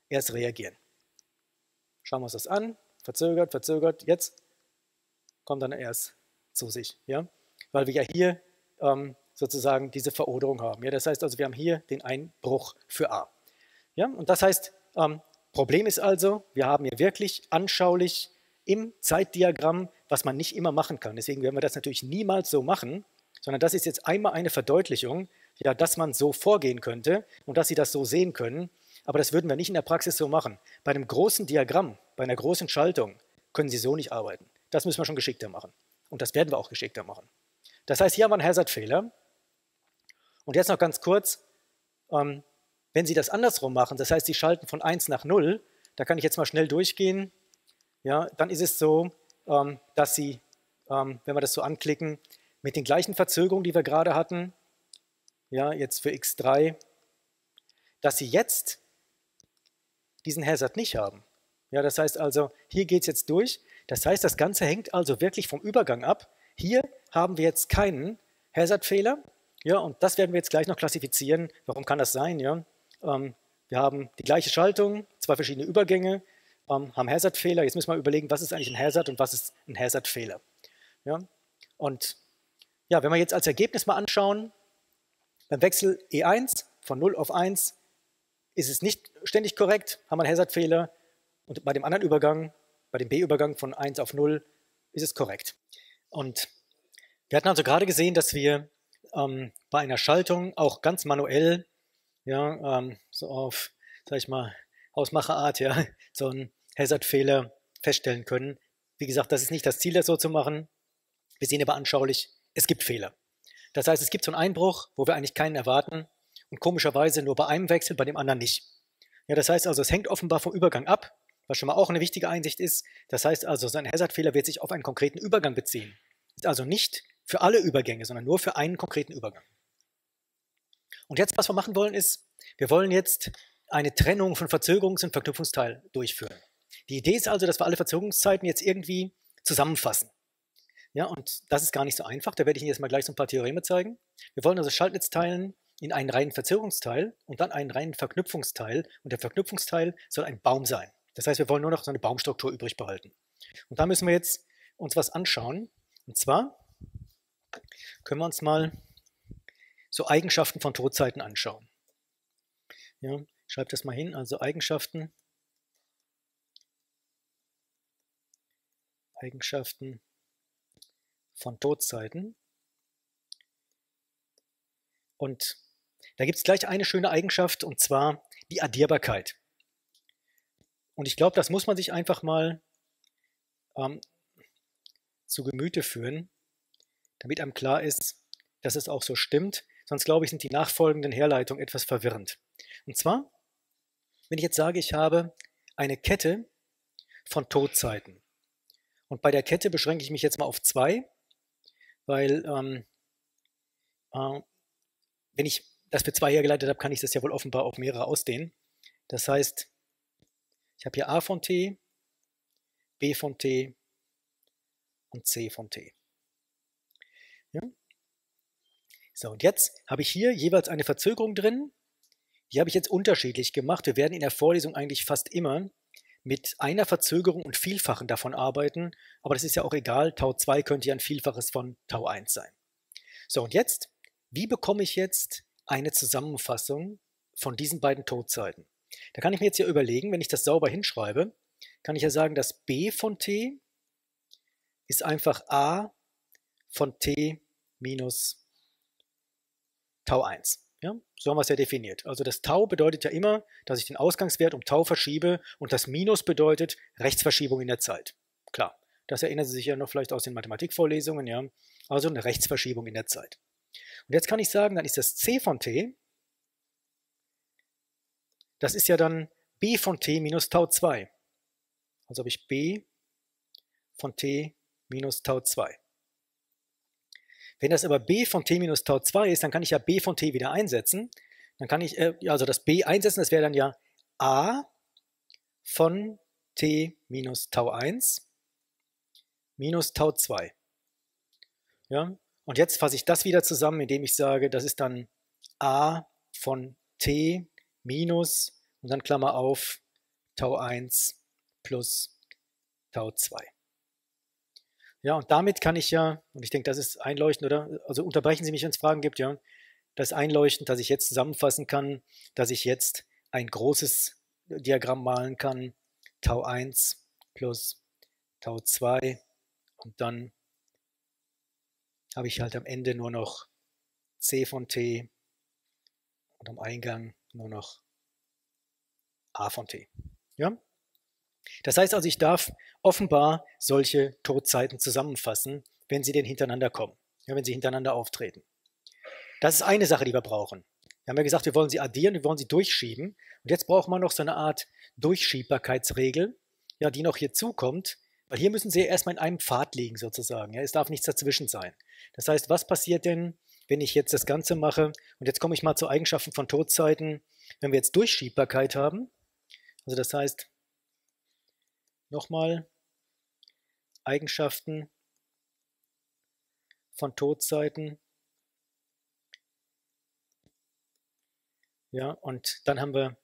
erst reagieren. Schauen wir uns das an. Verzögert, verzögert. Jetzt kommt dann erst zu sich. Ja? Weil wir ja hier ähm, sozusagen diese Veroderung haben. Ja? Das heißt also, wir haben hier den Einbruch für A. Ja? Und das heißt, ähm, Problem ist also, wir haben hier wirklich anschaulich im Zeitdiagramm, was man nicht immer machen kann. Deswegen werden wir das natürlich niemals so machen, sondern das ist jetzt einmal eine Verdeutlichung, ja, dass man so vorgehen könnte und dass Sie das so sehen können. Aber das würden wir nicht in der Praxis so machen. Bei einem großen Diagramm, bei einer großen Schaltung können Sie so nicht arbeiten. Das müssen wir schon geschickter machen. Und das werden wir auch geschickter machen. Das heißt, hier haben wir einen Hazard-Fehler. Und jetzt noch ganz kurz, ähm, wenn Sie das andersrum machen, das heißt, Sie schalten von 1 nach 0, da kann ich jetzt mal schnell durchgehen, ja, dann ist es so, ähm, dass Sie, ähm, wenn wir das so anklicken, mit den gleichen Verzögerungen, die wir gerade hatten, ja, jetzt für x3, dass Sie jetzt diesen Hazard nicht haben. Ja, das heißt also, hier geht es jetzt durch. Das heißt, das Ganze hängt also wirklich vom Übergang ab. Hier haben wir jetzt keinen Hazard-Fehler. Ja, und das werden wir jetzt gleich noch klassifizieren. Warum kann das sein? Ja, ähm, wir haben die gleiche Schaltung, zwei verschiedene Übergänge, ähm, haben Hazard-Fehler. Jetzt müssen wir überlegen, was ist eigentlich ein Hazard und was ist ein Hazard-Fehler. Ja, und ja, wenn wir jetzt als Ergebnis mal anschauen, beim Wechsel E1 von 0 auf 1 ist es nicht ständig korrekt, haben wir einen Hazard-Fehler. Und bei dem anderen Übergang, bei dem B-Übergang von 1 auf 0, ist es korrekt. Und wir hatten also gerade gesehen, dass wir ähm, bei einer Schaltung auch ganz manuell, ja, ähm, so auf, sag ich mal, Hausmacherart, ja, so einen Hazard-Fehler feststellen können. Wie gesagt, das ist nicht das Ziel, das so zu machen. Wir sehen aber anschaulich, es gibt Fehler. Das heißt, es gibt so einen Einbruch, wo wir eigentlich keinen erwarten und komischerweise nur bei einem Wechsel, bei dem anderen nicht. Ja, das heißt also, es hängt offenbar vom Übergang ab, was schon mal auch eine wichtige Einsicht ist. Das heißt also, so ein Hazard-Fehler wird sich auf einen konkreten Übergang beziehen. Ist also nicht für alle Übergänge, sondern nur für einen konkreten Übergang. Und jetzt, was wir machen wollen, ist, wir wollen jetzt eine Trennung von Verzögerungs- und Verknüpfungsteil durchführen. Die Idee ist also, dass wir alle Verzögerungszeiten jetzt irgendwie zusammenfassen. Ja, und das ist gar nicht so einfach. Da werde ich Ihnen jetzt mal gleich so ein paar Theoreme zeigen. Wir wollen also Schaltnetz teilen in einen reinen Verzögerungsteil und dann einen reinen Verknüpfungsteil. Und der Verknüpfungsteil soll ein Baum sein. Das heißt, wir wollen nur noch so eine Baumstruktur übrig behalten. Und da müssen wir jetzt uns was anschauen. Und zwar können wir uns mal so Eigenschaften von Todzeiten anschauen. Ja, schreibe das mal hin, also Eigenschaften. Eigenschaften von Todzeiten. Und da gibt es gleich eine schöne Eigenschaft und zwar die Addierbarkeit. Und ich glaube, das muss man sich einfach mal ähm, zu Gemüte führen, damit einem klar ist, dass es auch so stimmt. Sonst glaube ich, sind die nachfolgenden Herleitungen etwas verwirrend. Und zwar, wenn ich jetzt sage, ich habe eine Kette von Todzeiten. Und bei der Kette beschränke ich mich jetzt mal auf zwei, weil ähm, äh, wenn ich das für zwei hergeleitet habe, kann ich das ja wohl offenbar auf mehrere ausdehnen. Das heißt, ich habe hier A von T, B von T und C von T. Ja? So, und jetzt habe ich hier jeweils eine Verzögerung drin. Die habe ich jetzt unterschiedlich gemacht. Wir werden in der Vorlesung eigentlich fast immer mit einer Verzögerung und Vielfachen davon arbeiten, aber das ist ja auch egal. Tau 2 könnte ja ein Vielfaches von Tau 1 sein. So, und jetzt, wie bekomme ich jetzt eine Zusammenfassung von diesen beiden Todzeiten? Da kann ich mir jetzt ja überlegen, wenn ich das sauber hinschreibe, kann ich ja sagen, dass b von t ist einfach a von t minus Tau 1. Ja, so haben wir es ja definiert. Also das Tau bedeutet ja immer, dass ich den Ausgangswert um Tau verschiebe und das Minus bedeutet Rechtsverschiebung in der Zeit. Klar, das erinnern Sie sich ja noch vielleicht aus den Mathematikvorlesungen, ja. Also eine Rechtsverschiebung in der Zeit. Und jetzt kann ich sagen, dann ist das c von t, das ist ja dann b von t minus Tau 2. Also habe ich b von t minus Tau 2. Wenn das aber b von t minus Tau 2 ist, dann kann ich ja b von t wieder einsetzen. Dann kann ich, äh, also das b einsetzen, das wäre dann ja a von t minus Tau 1 minus Tau 2. Ja? Und jetzt fasse ich das wieder zusammen, indem ich sage, das ist dann a von t minus und dann Klammer auf Tau 1 plus Tau 2. Ja, und damit kann ich ja, und ich denke, das ist einleuchtend, oder? Also unterbrechen Sie mich, wenn es Fragen gibt, ja. Das einleuchtend, dass ich jetzt zusammenfassen kann, dass ich jetzt ein großes Diagramm malen kann. Tau 1 plus Tau 2 und dann habe ich halt am Ende nur noch C von T und am Eingang nur noch A von T. Ja? Das heißt also, ich darf offenbar solche Todzeiten zusammenfassen, wenn sie denn hintereinander kommen, ja, wenn sie hintereinander auftreten. Das ist eine Sache, die wir brauchen. Wir haben ja gesagt, wir wollen sie addieren, wir wollen sie durchschieben. Und jetzt braucht man noch so eine Art Durchschiebbarkeitsregel, ja, die noch hier zukommt, weil hier müssen sie ja erstmal in einem Pfad liegen sozusagen. Ja, es darf nichts dazwischen sein. Das heißt, was passiert denn, wenn ich jetzt das Ganze mache? Und jetzt komme ich mal zu Eigenschaften von Todzeiten. Wenn wir jetzt Durchschiebbarkeit haben, also das heißt, Nochmal Eigenschaften von Todzeiten. Ja, und dann haben wir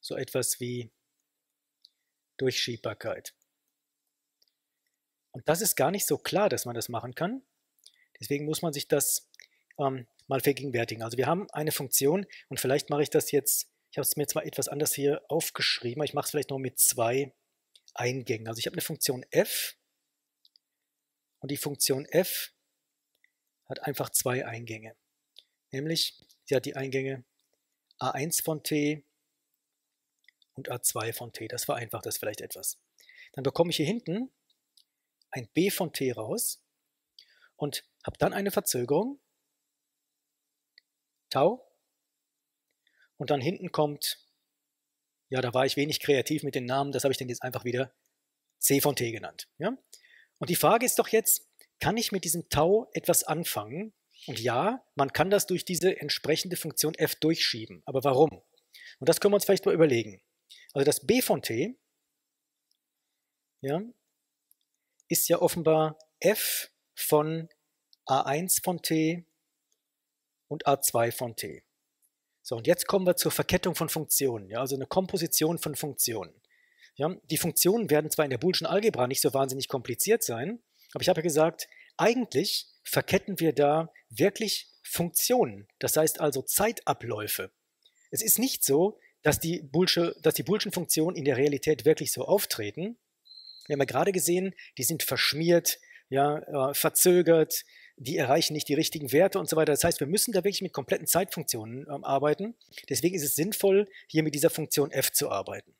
so etwas wie Durchschiebbarkeit. Und das ist gar nicht so klar, dass man das machen kann. Deswegen muss man sich das ähm, mal vergegenwärtigen. Also wir haben eine Funktion und vielleicht mache ich das jetzt, ich habe es mir zwar etwas anders hier aufgeschrieben, aber ich mache es vielleicht noch mit zwei Eingängen. Also ich habe eine Funktion f und die Funktion f hat einfach zwei Eingänge. Nämlich, sie hat die Eingänge a1 von t und a2 von t. Das vereinfacht das vielleicht etwas. Dann bekomme ich hier hinten ein b von t raus und habe dann eine Verzögerung, Tau, und dann hinten kommt ja, da war ich wenig kreativ mit den Namen, das habe ich dann jetzt einfach wieder C von T genannt. Ja? Und die Frage ist doch jetzt, kann ich mit diesem Tau etwas anfangen? Und ja, man kann das durch diese entsprechende Funktion f durchschieben. Aber warum? Und das können wir uns vielleicht mal überlegen. Also das b von t ja, ist ja offenbar f von a1 von t und a2 von t. So, und jetzt kommen wir zur Verkettung von Funktionen, ja, also eine Komposition von Funktionen. Ja, die Funktionen werden zwar in der Boolschen Algebra nicht so wahnsinnig kompliziert sein, aber ich habe ja gesagt, eigentlich verketten wir da wirklich Funktionen, das heißt also Zeitabläufe. Es ist nicht so, dass die, Boolsche, dass die Boolschen Funktionen in der Realität wirklich so auftreten. Wir haben ja gerade gesehen, die sind verschmiert, ja, äh, verzögert, die erreichen nicht die richtigen Werte und so weiter. Das heißt, wir müssen da wirklich mit kompletten Zeitfunktionen ähm, arbeiten. Deswegen ist es sinnvoll, hier mit dieser Funktion f zu arbeiten.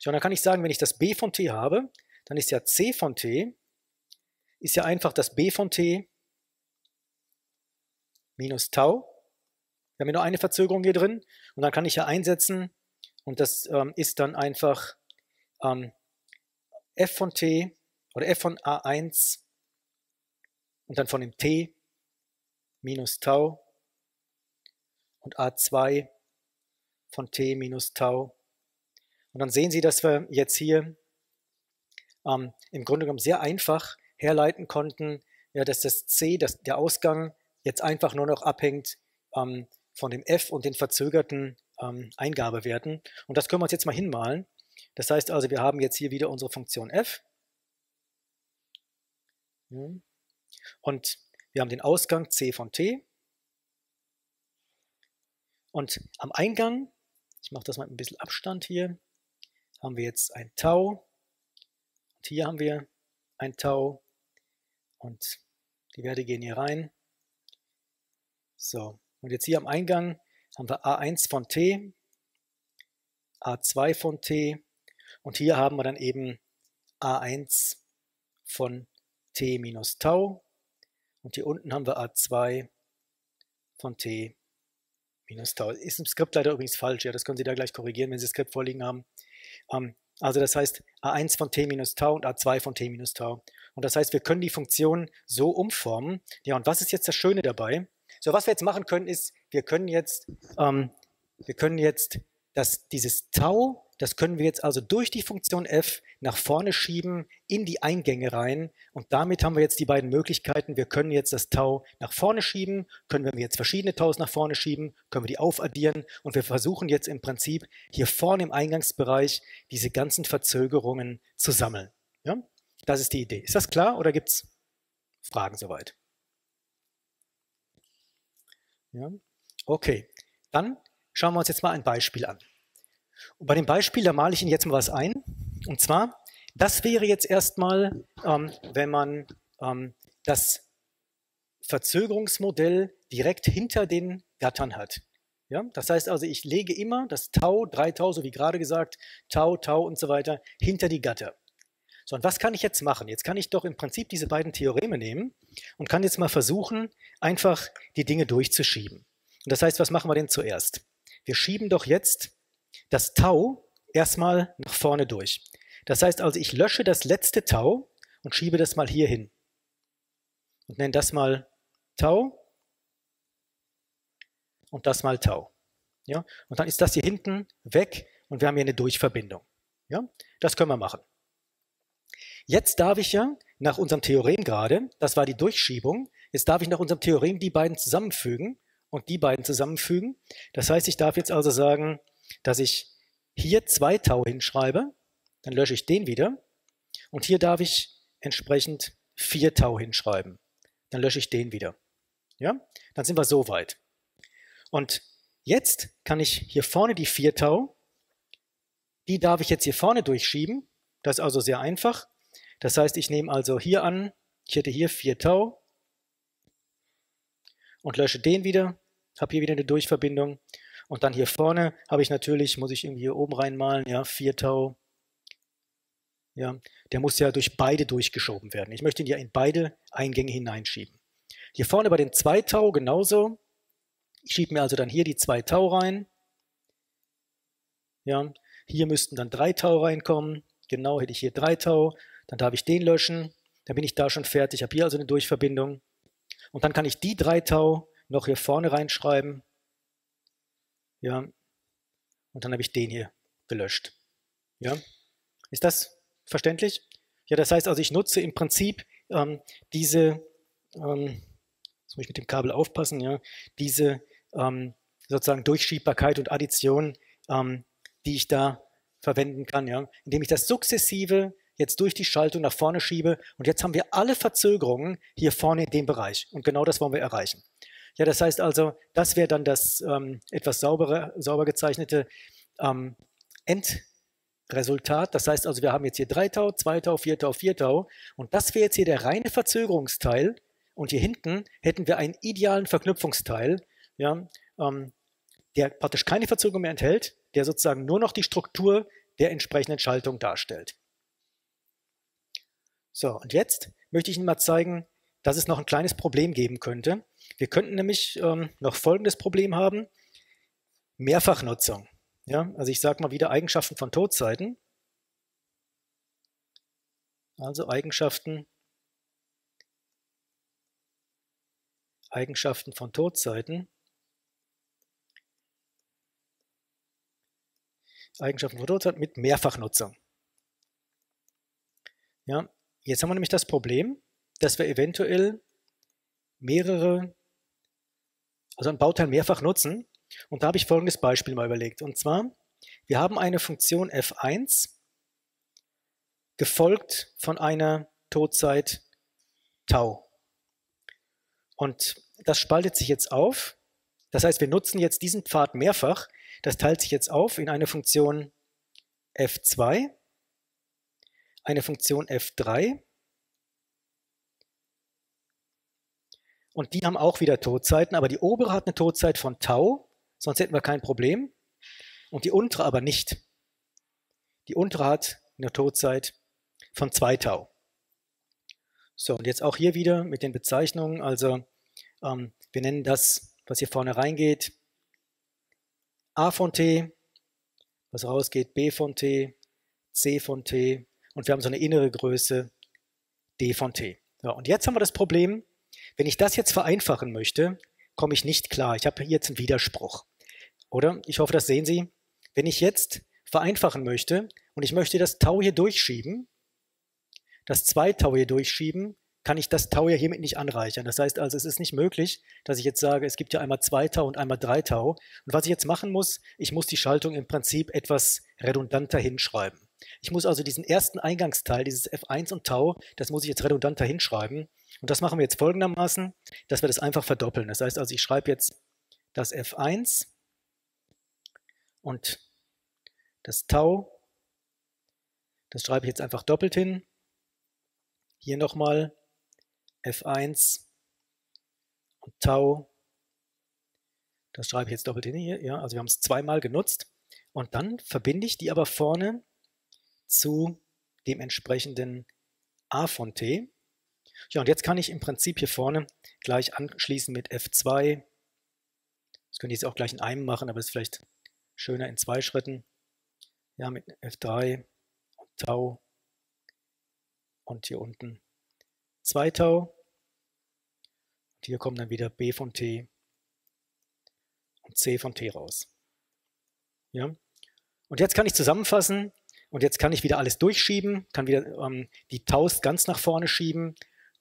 So, dann kann ich sagen, wenn ich das b von t habe, dann ist ja c von t, ist ja einfach das b von t minus tau. Wir haben ja nur eine Verzögerung hier drin und dann kann ich ja einsetzen und das ähm, ist dann einfach ähm, f von t oder f von a1 und dann von dem t minus Tau und a2 von t minus Tau. Und dann sehen Sie, dass wir jetzt hier ähm, im Grunde genommen sehr einfach herleiten konnten, ja, dass das c, dass der Ausgang jetzt einfach nur noch abhängt ähm, von dem f und den verzögerten ähm, Eingabewerten. Und das können wir uns jetzt mal hinmalen. Das heißt also, wir haben jetzt hier wieder unsere Funktion f. Hm. Und wir haben den Ausgang C von T. Und am Eingang, ich mache das mal mit ein bisschen Abstand hier, haben wir jetzt ein Tau. Und hier haben wir ein Tau. Und die Werte gehen hier rein. So, Und jetzt hier am Eingang haben wir a1 von t, a2 von t und hier haben wir dann eben a1 von t minus Tau und hier unten haben wir a2 von t minus Tau. Ist im Skript leider übrigens falsch, ja, das können Sie da gleich korrigieren, wenn Sie das Skript vorliegen haben. Ähm, also das heißt a1 von t minus Tau und a2 von t minus Tau. Und das heißt, wir können die Funktion so umformen. Ja, und was ist jetzt das Schöne dabei? So, was wir jetzt machen können, ist, wir können jetzt, ähm, wir können jetzt das, dieses Tau das können wir jetzt also durch die Funktion f nach vorne schieben in die Eingänge rein. Und damit haben wir jetzt die beiden Möglichkeiten. Wir können jetzt das Tau nach vorne schieben, können wir jetzt verschiedene Taus nach vorne schieben, können wir die aufaddieren. Und wir versuchen jetzt im Prinzip hier vorne im Eingangsbereich diese ganzen Verzögerungen zu sammeln. Ja? Das ist die Idee. Ist das klar oder gibt es Fragen soweit? Ja? Okay, dann schauen wir uns jetzt mal ein Beispiel an. Und bei dem Beispiel, da male ich Ihnen jetzt mal was ein. Und zwar, das wäre jetzt erstmal, ähm, wenn man ähm, das Verzögerungsmodell direkt hinter den Gattern hat. Ja, das heißt also, ich lege immer das Tau, 3 Tau, so wie gerade gesagt, Tau, Tau und so weiter, hinter die Gatter. So, und was kann ich jetzt machen? Jetzt kann ich doch im Prinzip diese beiden Theoreme nehmen und kann jetzt mal versuchen, einfach die Dinge durchzuschieben. Und das heißt, was machen wir denn zuerst? Wir schieben doch jetzt das Tau erstmal nach vorne durch. Das heißt also, ich lösche das letzte Tau und schiebe das mal hier hin. Und nenne das mal Tau und das mal Tau. Ja? Und dann ist das hier hinten weg und wir haben hier eine Durchverbindung. Ja? Das können wir machen. Jetzt darf ich ja nach unserem Theorem gerade, das war die Durchschiebung, jetzt darf ich nach unserem Theorem die beiden zusammenfügen und die beiden zusammenfügen. Das heißt, ich darf jetzt also sagen, dass ich hier zwei Tau hinschreibe, dann lösche ich den wieder und hier darf ich entsprechend vier Tau hinschreiben, dann lösche ich den wieder. Ja, dann sind wir so weit. Und jetzt kann ich hier vorne die vier Tau, die darf ich jetzt hier vorne durchschieben. Das ist also sehr einfach. Das heißt, ich nehme also hier an, ich hätte hier vier Tau und lösche den wieder, habe hier wieder eine Durchverbindung und dann hier vorne habe ich natürlich, muss ich irgendwie hier oben reinmalen, ja, 4 Tau. Ja, der muss ja durch beide durchgeschoben werden. Ich möchte ihn ja in beide Eingänge hineinschieben. Hier vorne bei den 2 Tau genauso. Ich schiebe mir also dann hier die 2 Tau rein. Ja, hier müssten dann 3 Tau reinkommen. Genau hätte ich hier 3 Tau. Dann darf ich den löschen. Dann bin ich da schon fertig. Ich habe hier also eine Durchverbindung. Und dann kann ich die 3 Tau noch hier vorne reinschreiben. Ja. Und dann habe ich den hier gelöscht. Ja. Ist das verständlich? Ja, das heißt also, ich nutze im Prinzip ähm, diese, ähm, jetzt muss ich mit dem Kabel aufpassen, ja, diese ähm, sozusagen Durchschiebbarkeit und Addition, ähm, die ich da verwenden kann, ja, indem ich das sukzessive jetzt durch die Schaltung nach vorne schiebe und jetzt haben wir alle Verzögerungen hier vorne in dem Bereich und genau das wollen wir erreichen. Ja, das heißt also, das wäre dann das ähm, etwas saubere, sauber gezeichnete ähm, Endresultat. Das heißt also, wir haben jetzt hier 3 Tau, 2 Tau, 4 Tau, 4 Tau und das wäre jetzt hier der reine Verzögerungsteil und hier hinten hätten wir einen idealen Verknüpfungsteil, ja, ähm, der praktisch keine Verzögerung mehr enthält, der sozusagen nur noch die Struktur der entsprechenden Schaltung darstellt. So, und jetzt möchte ich Ihnen mal zeigen, dass es noch ein kleines Problem geben könnte. Wir könnten nämlich ähm, noch folgendes Problem haben. Mehrfachnutzung. Ja, also ich sage mal wieder Eigenschaften von Todzeiten. Also Eigenschaften, Eigenschaften von Todzeiten. Eigenschaften von Todzeiten mit Mehrfachnutzung. Ja, jetzt haben wir nämlich das Problem, dass wir eventuell mehrere also ein Bauteil mehrfach nutzen. Und da habe ich folgendes Beispiel mal überlegt. Und zwar, wir haben eine Funktion f1 gefolgt von einer Todzeit tau. Und das spaltet sich jetzt auf. Das heißt, wir nutzen jetzt diesen Pfad mehrfach. Das teilt sich jetzt auf in eine Funktion f2, eine Funktion f3 und die haben auch wieder Todzeiten, aber die obere hat eine Todzeit von Tau, sonst hätten wir kein Problem, und die untere aber nicht. Die untere hat eine Todzeit von 2 Tau. So, und jetzt auch hier wieder mit den Bezeichnungen, also ähm, wir nennen das, was hier vorne reingeht, A von T, was rausgeht, B von T, C von T und wir haben so eine innere Größe D von T. Ja, und jetzt haben wir das Problem, wenn ich das jetzt vereinfachen möchte, komme ich nicht klar. Ich habe jetzt einen Widerspruch. Oder? Ich hoffe, das sehen Sie. Wenn ich jetzt vereinfachen möchte und ich möchte das Tau hier durchschieben, das 2 Tau hier durchschieben, kann ich das Tau ja hiermit nicht anreichern. Das heißt also, es ist nicht möglich, dass ich jetzt sage, es gibt ja einmal 2 Tau und einmal 3 Tau. Und was ich jetzt machen muss, ich muss die Schaltung im Prinzip etwas redundanter hinschreiben. Ich muss also diesen ersten Eingangsteil, dieses F1 und Tau, das muss ich jetzt redundanter hinschreiben. Und das machen wir jetzt folgendermaßen, dass wir das einfach verdoppeln. Das heißt also, ich schreibe jetzt das F1 und das Tau, das schreibe ich jetzt einfach doppelt hin. Hier nochmal F1 und Tau, das schreibe ich jetzt doppelt hin hier. Ja, also wir haben es zweimal genutzt. Und dann verbinde ich die aber vorne zu dem entsprechenden a von t. Ja, und jetzt kann ich im Prinzip hier vorne gleich anschließen mit F2. Das könnte ich jetzt auch gleich in einem machen, aber ist vielleicht schöner in zwei Schritten. Ja, mit F3 und Tau und hier unten 2 Tau. Und hier kommen dann wieder B von T und C von T raus. Ja? Und jetzt kann ich zusammenfassen, und jetzt kann ich wieder alles durchschieben, kann wieder ähm, die Taus ganz nach vorne schieben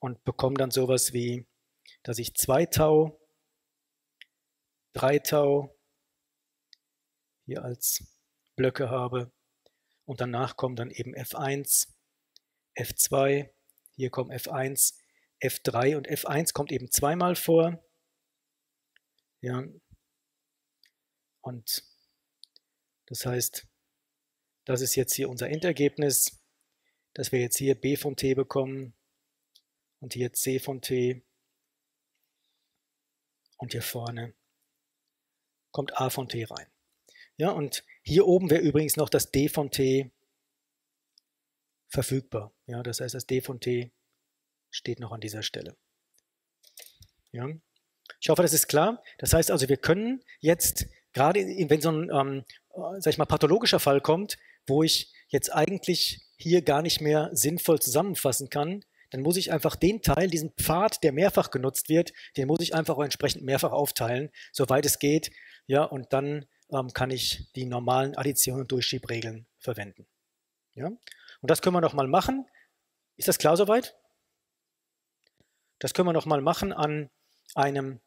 und bekomme dann sowas wie, dass ich 2 Tau, 3 Tau hier als Blöcke habe und danach kommen dann eben F1, F2, hier kommen F1, F3 und F1 kommt eben zweimal vor. Ja. Und das heißt, das ist jetzt hier unser Endergebnis, dass wir jetzt hier B von T bekommen und hier C von T und hier vorne kommt A von T rein. Ja, und hier oben wäre übrigens noch das D von T verfügbar. Ja, das heißt, das D von T steht noch an dieser Stelle. Ja. Ich hoffe, das ist klar. Das heißt also, wir können jetzt, gerade wenn so ein, ähm, äh, sag ich mal, pathologischer Fall kommt, wo ich jetzt eigentlich hier gar nicht mehr sinnvoll zusammenfassen kann, dann muss ich einfach den Teil, diesen Pfad, der mehrfach genutzt wird, den muss ich einfach auch entsprechend mehrfach aufteilen, soweit es geht. Ja, und dann ähm, kann ich die normalen Addition- und Durchschiebregeln verwenden. Ja, und das können wir nochmal machen. Ist das klar soweit? Das können wir nochmal machen an einem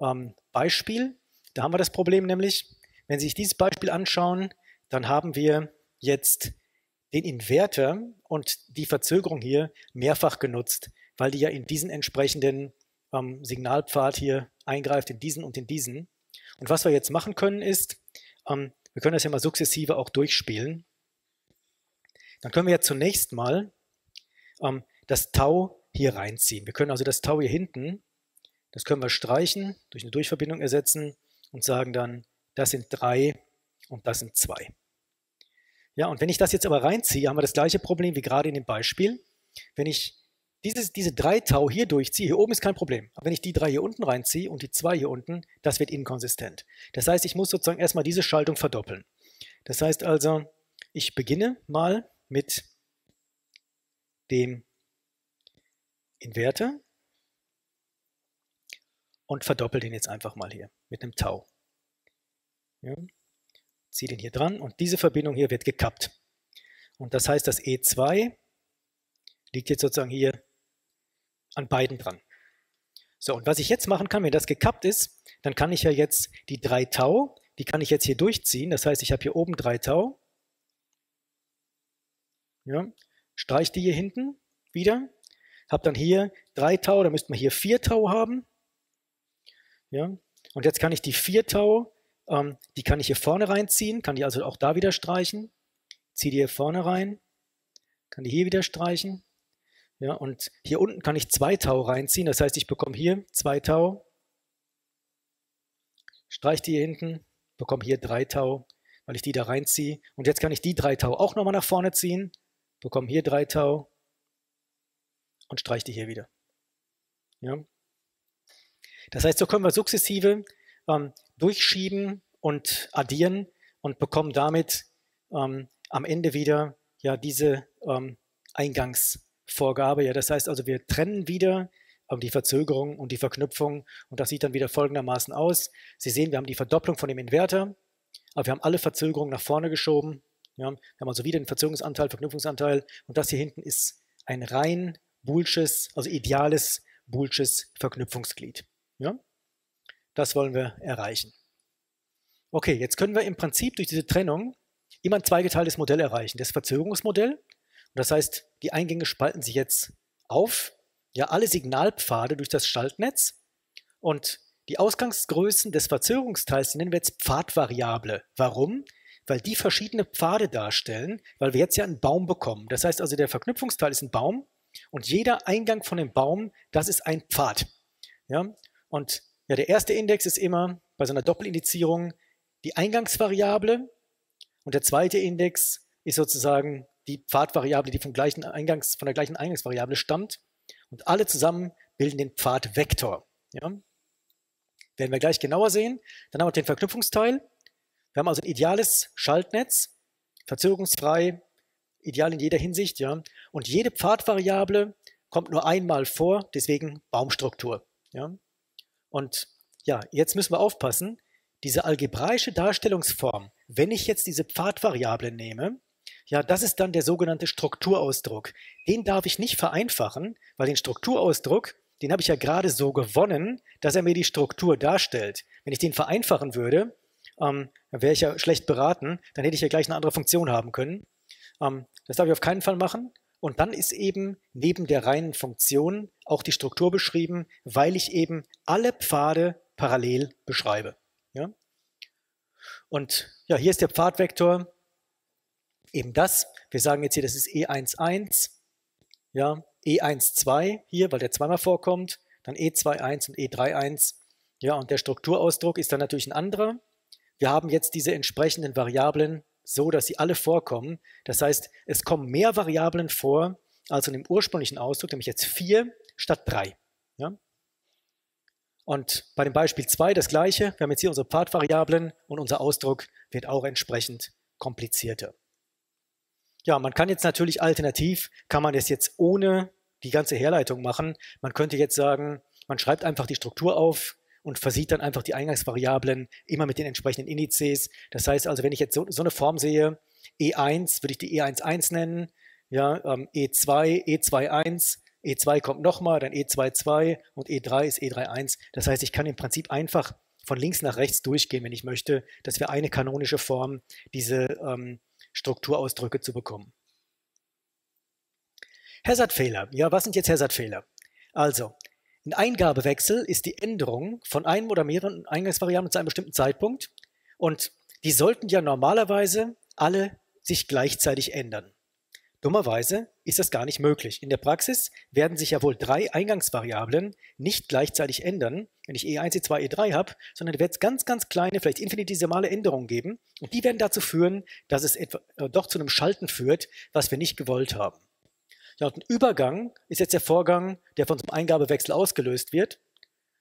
ähm, Beispiel. Da haben wir das Problem nämlich, wenn Sie sich dieses Beispiel anschauen, dann haben wir jetzt den Inverter und die Verzögerung hier mehrfach genutzt, weil die ja in diesen entsprechenden ähm, Signalpfad hier eingreift, in diesen und in diesen. Und was wir jetzt machen können ist, ähm, wir können das ja mal sukzessive auch durchspielen. Dann können wir ja zunächst mal ähm, das Tau hier reinziehen. Wir können also das Tau hier hinten, das können wir streichen, durch eine Durchverbindung ersetzen und sagen dann, das sind drei und das sind zwei. Ja, und wenn ich das jetzt aber reinziehe, haben wir das gleiche Problem wie gerade in dem Beispiel. Wenn ich dieses, diese drei Tau hier durchziehe, hier oben ist kein Problem. Aber wenn ich die drei hier unten reinziehe und die zwei hier unten, das wird inkonsistent. Das heißt, ich muss sozusagen erstmal diese Schaltung verdoppeln. Das heißt also, ich beginne mal mit dem Inverter und verdoppel den jetzt einfach mal hier mit einem Tau. Ja ziehe den hier dran und diese Verbindung hier wird gekappt. Und das heißt, das E2 liegt jetzt sozusagen hier an beiden dran. So, und was ich jetzt machen kann, wenn das gekappt ist, dann kann ich ja jetzt die 3 Tau, die kann ich jetzt hier durchziehen. Das heißt, ich habe hier oben 3 Tau. Ja, streich die hier hinten wieder. Habe dann hier 3 Tau, da müsste man hier 4 Tau haben. Ja, und jetzt kann ich die 4 Tau ähm, die kann ich hier vorne reinziehen, kann die also auch da wieder streichen. Ziehe die hier vorne rein, kann die hier wieder streichen. Ja, und hier unten kann ich 2 Tau reinziehen. Das heißt, ich bekomme hier 2 Tau, streiche die hier hinten, bekomme hier 3 Tau, weil ich die da reinziehe. Und jetzt kann ich die 3 Tau auch nochmal nach vorne ziehen, bekomme hier 3 Tau und streiche die hier wieder. Ja. Das heißt, so können wir sukzessive ähm, durchschieben und addieren und bekommen damit ähm, am Ende wieder ja diese ähm, Eingangsvorgabe. Ja, das heißt also, wir trennen wieder ähm, die Verzögerung und die Verknüpfung und das sieht dann wieder folgendermaßen aus. Sie sehen, wir haben die Verdopplung von dem Inverter, aber wir haben alle Verzögerungen nach vorne geschoben. Ja, wir haben also wieder den Verzögerungsanteil, Verknüpfungsanteil und das hier hinten ist ein rein Boolsches, also ideales Boolsches Verknüpfungsglied. Ja? Das wollen wir erreichen. Okay, jetzt können wir im Prinzip durch diese Trennung immer ein zweigeteiltes Modell erreichen. Das Verzögerungsmodell. das heißt, die Eingänge spalten sich jetzt auf. Ja, alle Signalpfade durch das Schaltnetz. Und die Ausgangsgrößen des Verzögerungsteils die nennen wir jetzt Pfadvariable. Warum? Weil die verschiedene Pfade darstellen, weil wir jetzt ja einen Baum bekommen. Das heißt also, der Verknüpfungsteil ist ein Baum und jeder Eingang von dem Baum, das ist ein Pfad. Ja? Und ja, der erste Index ist immer bei so einer Doppelindizierung die Eingangsvariable und der zweite Index ist sozusagen die Pfadvariable, die vom gleichen Eingangs, von der gleichen Eingangsvariable stammt. Und alle zusammen bilden den Pfadvektor. Ja? Werden wir gleich genauer sehen. Dann haben wir den Verknüpfungsteil. Wir haben also ein ideales Schaltnetz, verzögerungsfrei, ideal in jeder Hinsicht. Ja? Und jede Pfadvariable kommt nur einmal vor, deswegen Baumstruktur. Ja? Und ja, jetzt müssen wir aufpassen, diese algebraische Darstellungsform, wenn ich jetzt diese Pfadvariable nehme, ja, das ist dann der sogenannte Strukturausdruck. Den darf ich nicht vereinfachen, weil den Strukturausdruck, den habe ich ja gerade so gewonnen, dass er mir die Struktur darstellt. Wenn ich den vereinfachen würde, ähm, wäre ich ja schlecht beraten, dann hätte ich ja gleich eine andere Funktion haben können. Ähm, das darf ich auf keinen Fall machen. Und dann ist eben neben der reinen Funktion auch die Struktur beschrieben, weil ich eben alle Pfade parallel beschreibe. Ja? Und ja, hier ist der Pfadvektor eben das. Wir sagen jetzt hier, das ist E11, ja, E12 hier, weil der zweimal vorkommt, dann E21 und E31. Ja, und der Strukturausdruck ist dann natürlich ein anderer. Wir haben jetzt diese entsprechenden Variablen so, dass sie alle vorkommen. Das heißt, es kommen mehr Variablen vor als in dem ursprünglichen Ausdruck, nämlich jetzt vier statt drei. Ja? Und bei dem Beispiel 2 das gleiche. Wir haben jetzt hier unsere Pfadvariablen und unser Ausdruck wird auch entsprechend komplizierter. Ja, man kann jetzt natürlich alternativ, kann man das jetzt ohne die ganze Herleitung machen. Man könnte jetzt sagen, man schreibt einfach die Struktur auf und versieht dann einfach die Eingangsvariablen immer mit den entsprechenden Indizes. Das heißt also, wenn ich jetzt so, so eine Form sehe, E1 würde ich die E11 nennen, ja, ähm, E2, E21, E2 kommt nochmal, dann E22 und E3 ist E31. Das heißt, ich kann im Prinzip einfach von links nach rechts durchgehen, wenn ich möchte, dass wir eine kanonische Form, diese ähm, Strukturausdrücke zu bekommen. Hazard-Fehler. Ja, was sind jetzt Hazard-Fehler? Also, ein Eingabewechsel ist die Änderung von einem oder mehreren Eingangsvariablen zu einem bestimmten Zeitpunkt und die sollten ja normalerweise alle sich gleichzeitig ändern. Dummerweise ist das gar nicht möglich. In der Praxis werden sich ja wohl drei Eingangsvariablen nicht gleichzeitig ändern, wenn ich E1, E2, E3 habe, sondern da wird es ganz, ganz kleine, vielleicht infinitesimale Änderungen geben und die werden dazu führen, dass es etwa, äh, doch zu einem Schalten führt, was wir nicht gewollt haben. Ja, und ein Übergang ist jetzt der Vorgang, der von so Eingabewechsel ausgelöst wird.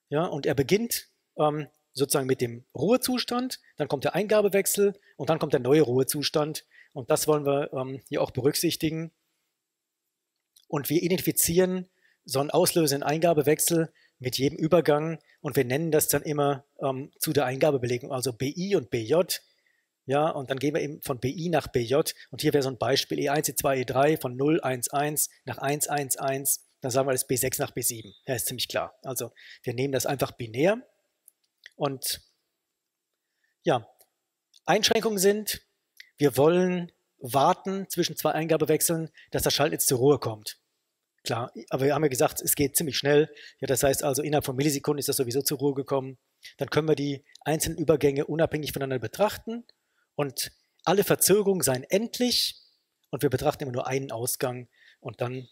Ja, und er beginnt ähm, sozusagen mit dem Ruhezustand, dann kommt der Eingabewechsel und dann kommt der neue Ruhezustand und das wollen wir ähm, hier auch berücksichtigen. Und wir identifizieren so einen auslösenden Eingabewechsel mit jedem Übergang und wir nennen das dann immer ähm, zu der Eingabebelegung, also BI und BJ. Ja, und dann gehen wir eben von BI nach BJ und hier wäre so ein Beispiel E1, E2, E3 von 0, 1, 1 nach 1, 1, 1. Dann sagen wir das B6 nach B7. Ja, ist ziemlich klar. Also wir nehmen das einfach binär und ja, Einschränkungen sind, wir wollen warten zwischen zwei Eingabewechseln, dass das Schaltnetz zur Ruhe kommt. Klar, aber wir haben ja gesagt, es geht ziemlich schnell. Ja, das heißt also, innerhalb von Millisekunden ist das sowieso zur Ruhe gekommen. Dann können wir die einzelnen Übergänge unabhängig voneinander betrachten und alle Verzögerungen seien endlich und wir betrachten immer nur einen Ausgang und dann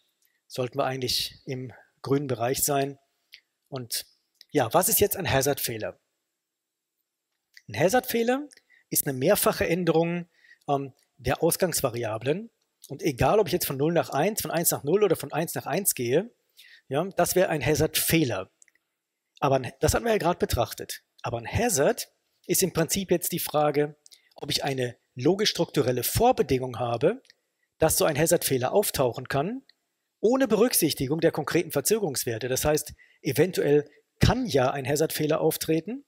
sollten wir eigentlich im grünen Bereich sein. Und ja, was ist jetzt ein Hazard-Fehler? Ein Hazard-Fehler ist eine mehrfache Änderung ähm, der Ausgangsvariablen. Und egal, ob ich jetzt von 0 nach 1, von 1 nach 0 oder von 1 nach 1 gehe, ja, das wäre ein Hazard-Fehler. Aber das hatten wir ja gerade betrachtet. Aber ein Hazard ist im Prinzip jetzt die Frage, ob ich eine logisch-strukturelle Vorbedingung habe, dass so ein Hazard-Fehler auftauchen kann, ohne Berücksichtigung der konkreten Verzögerungswerte. Das heißt, eventuell kann ja ein Hazard-Fehler auftreten.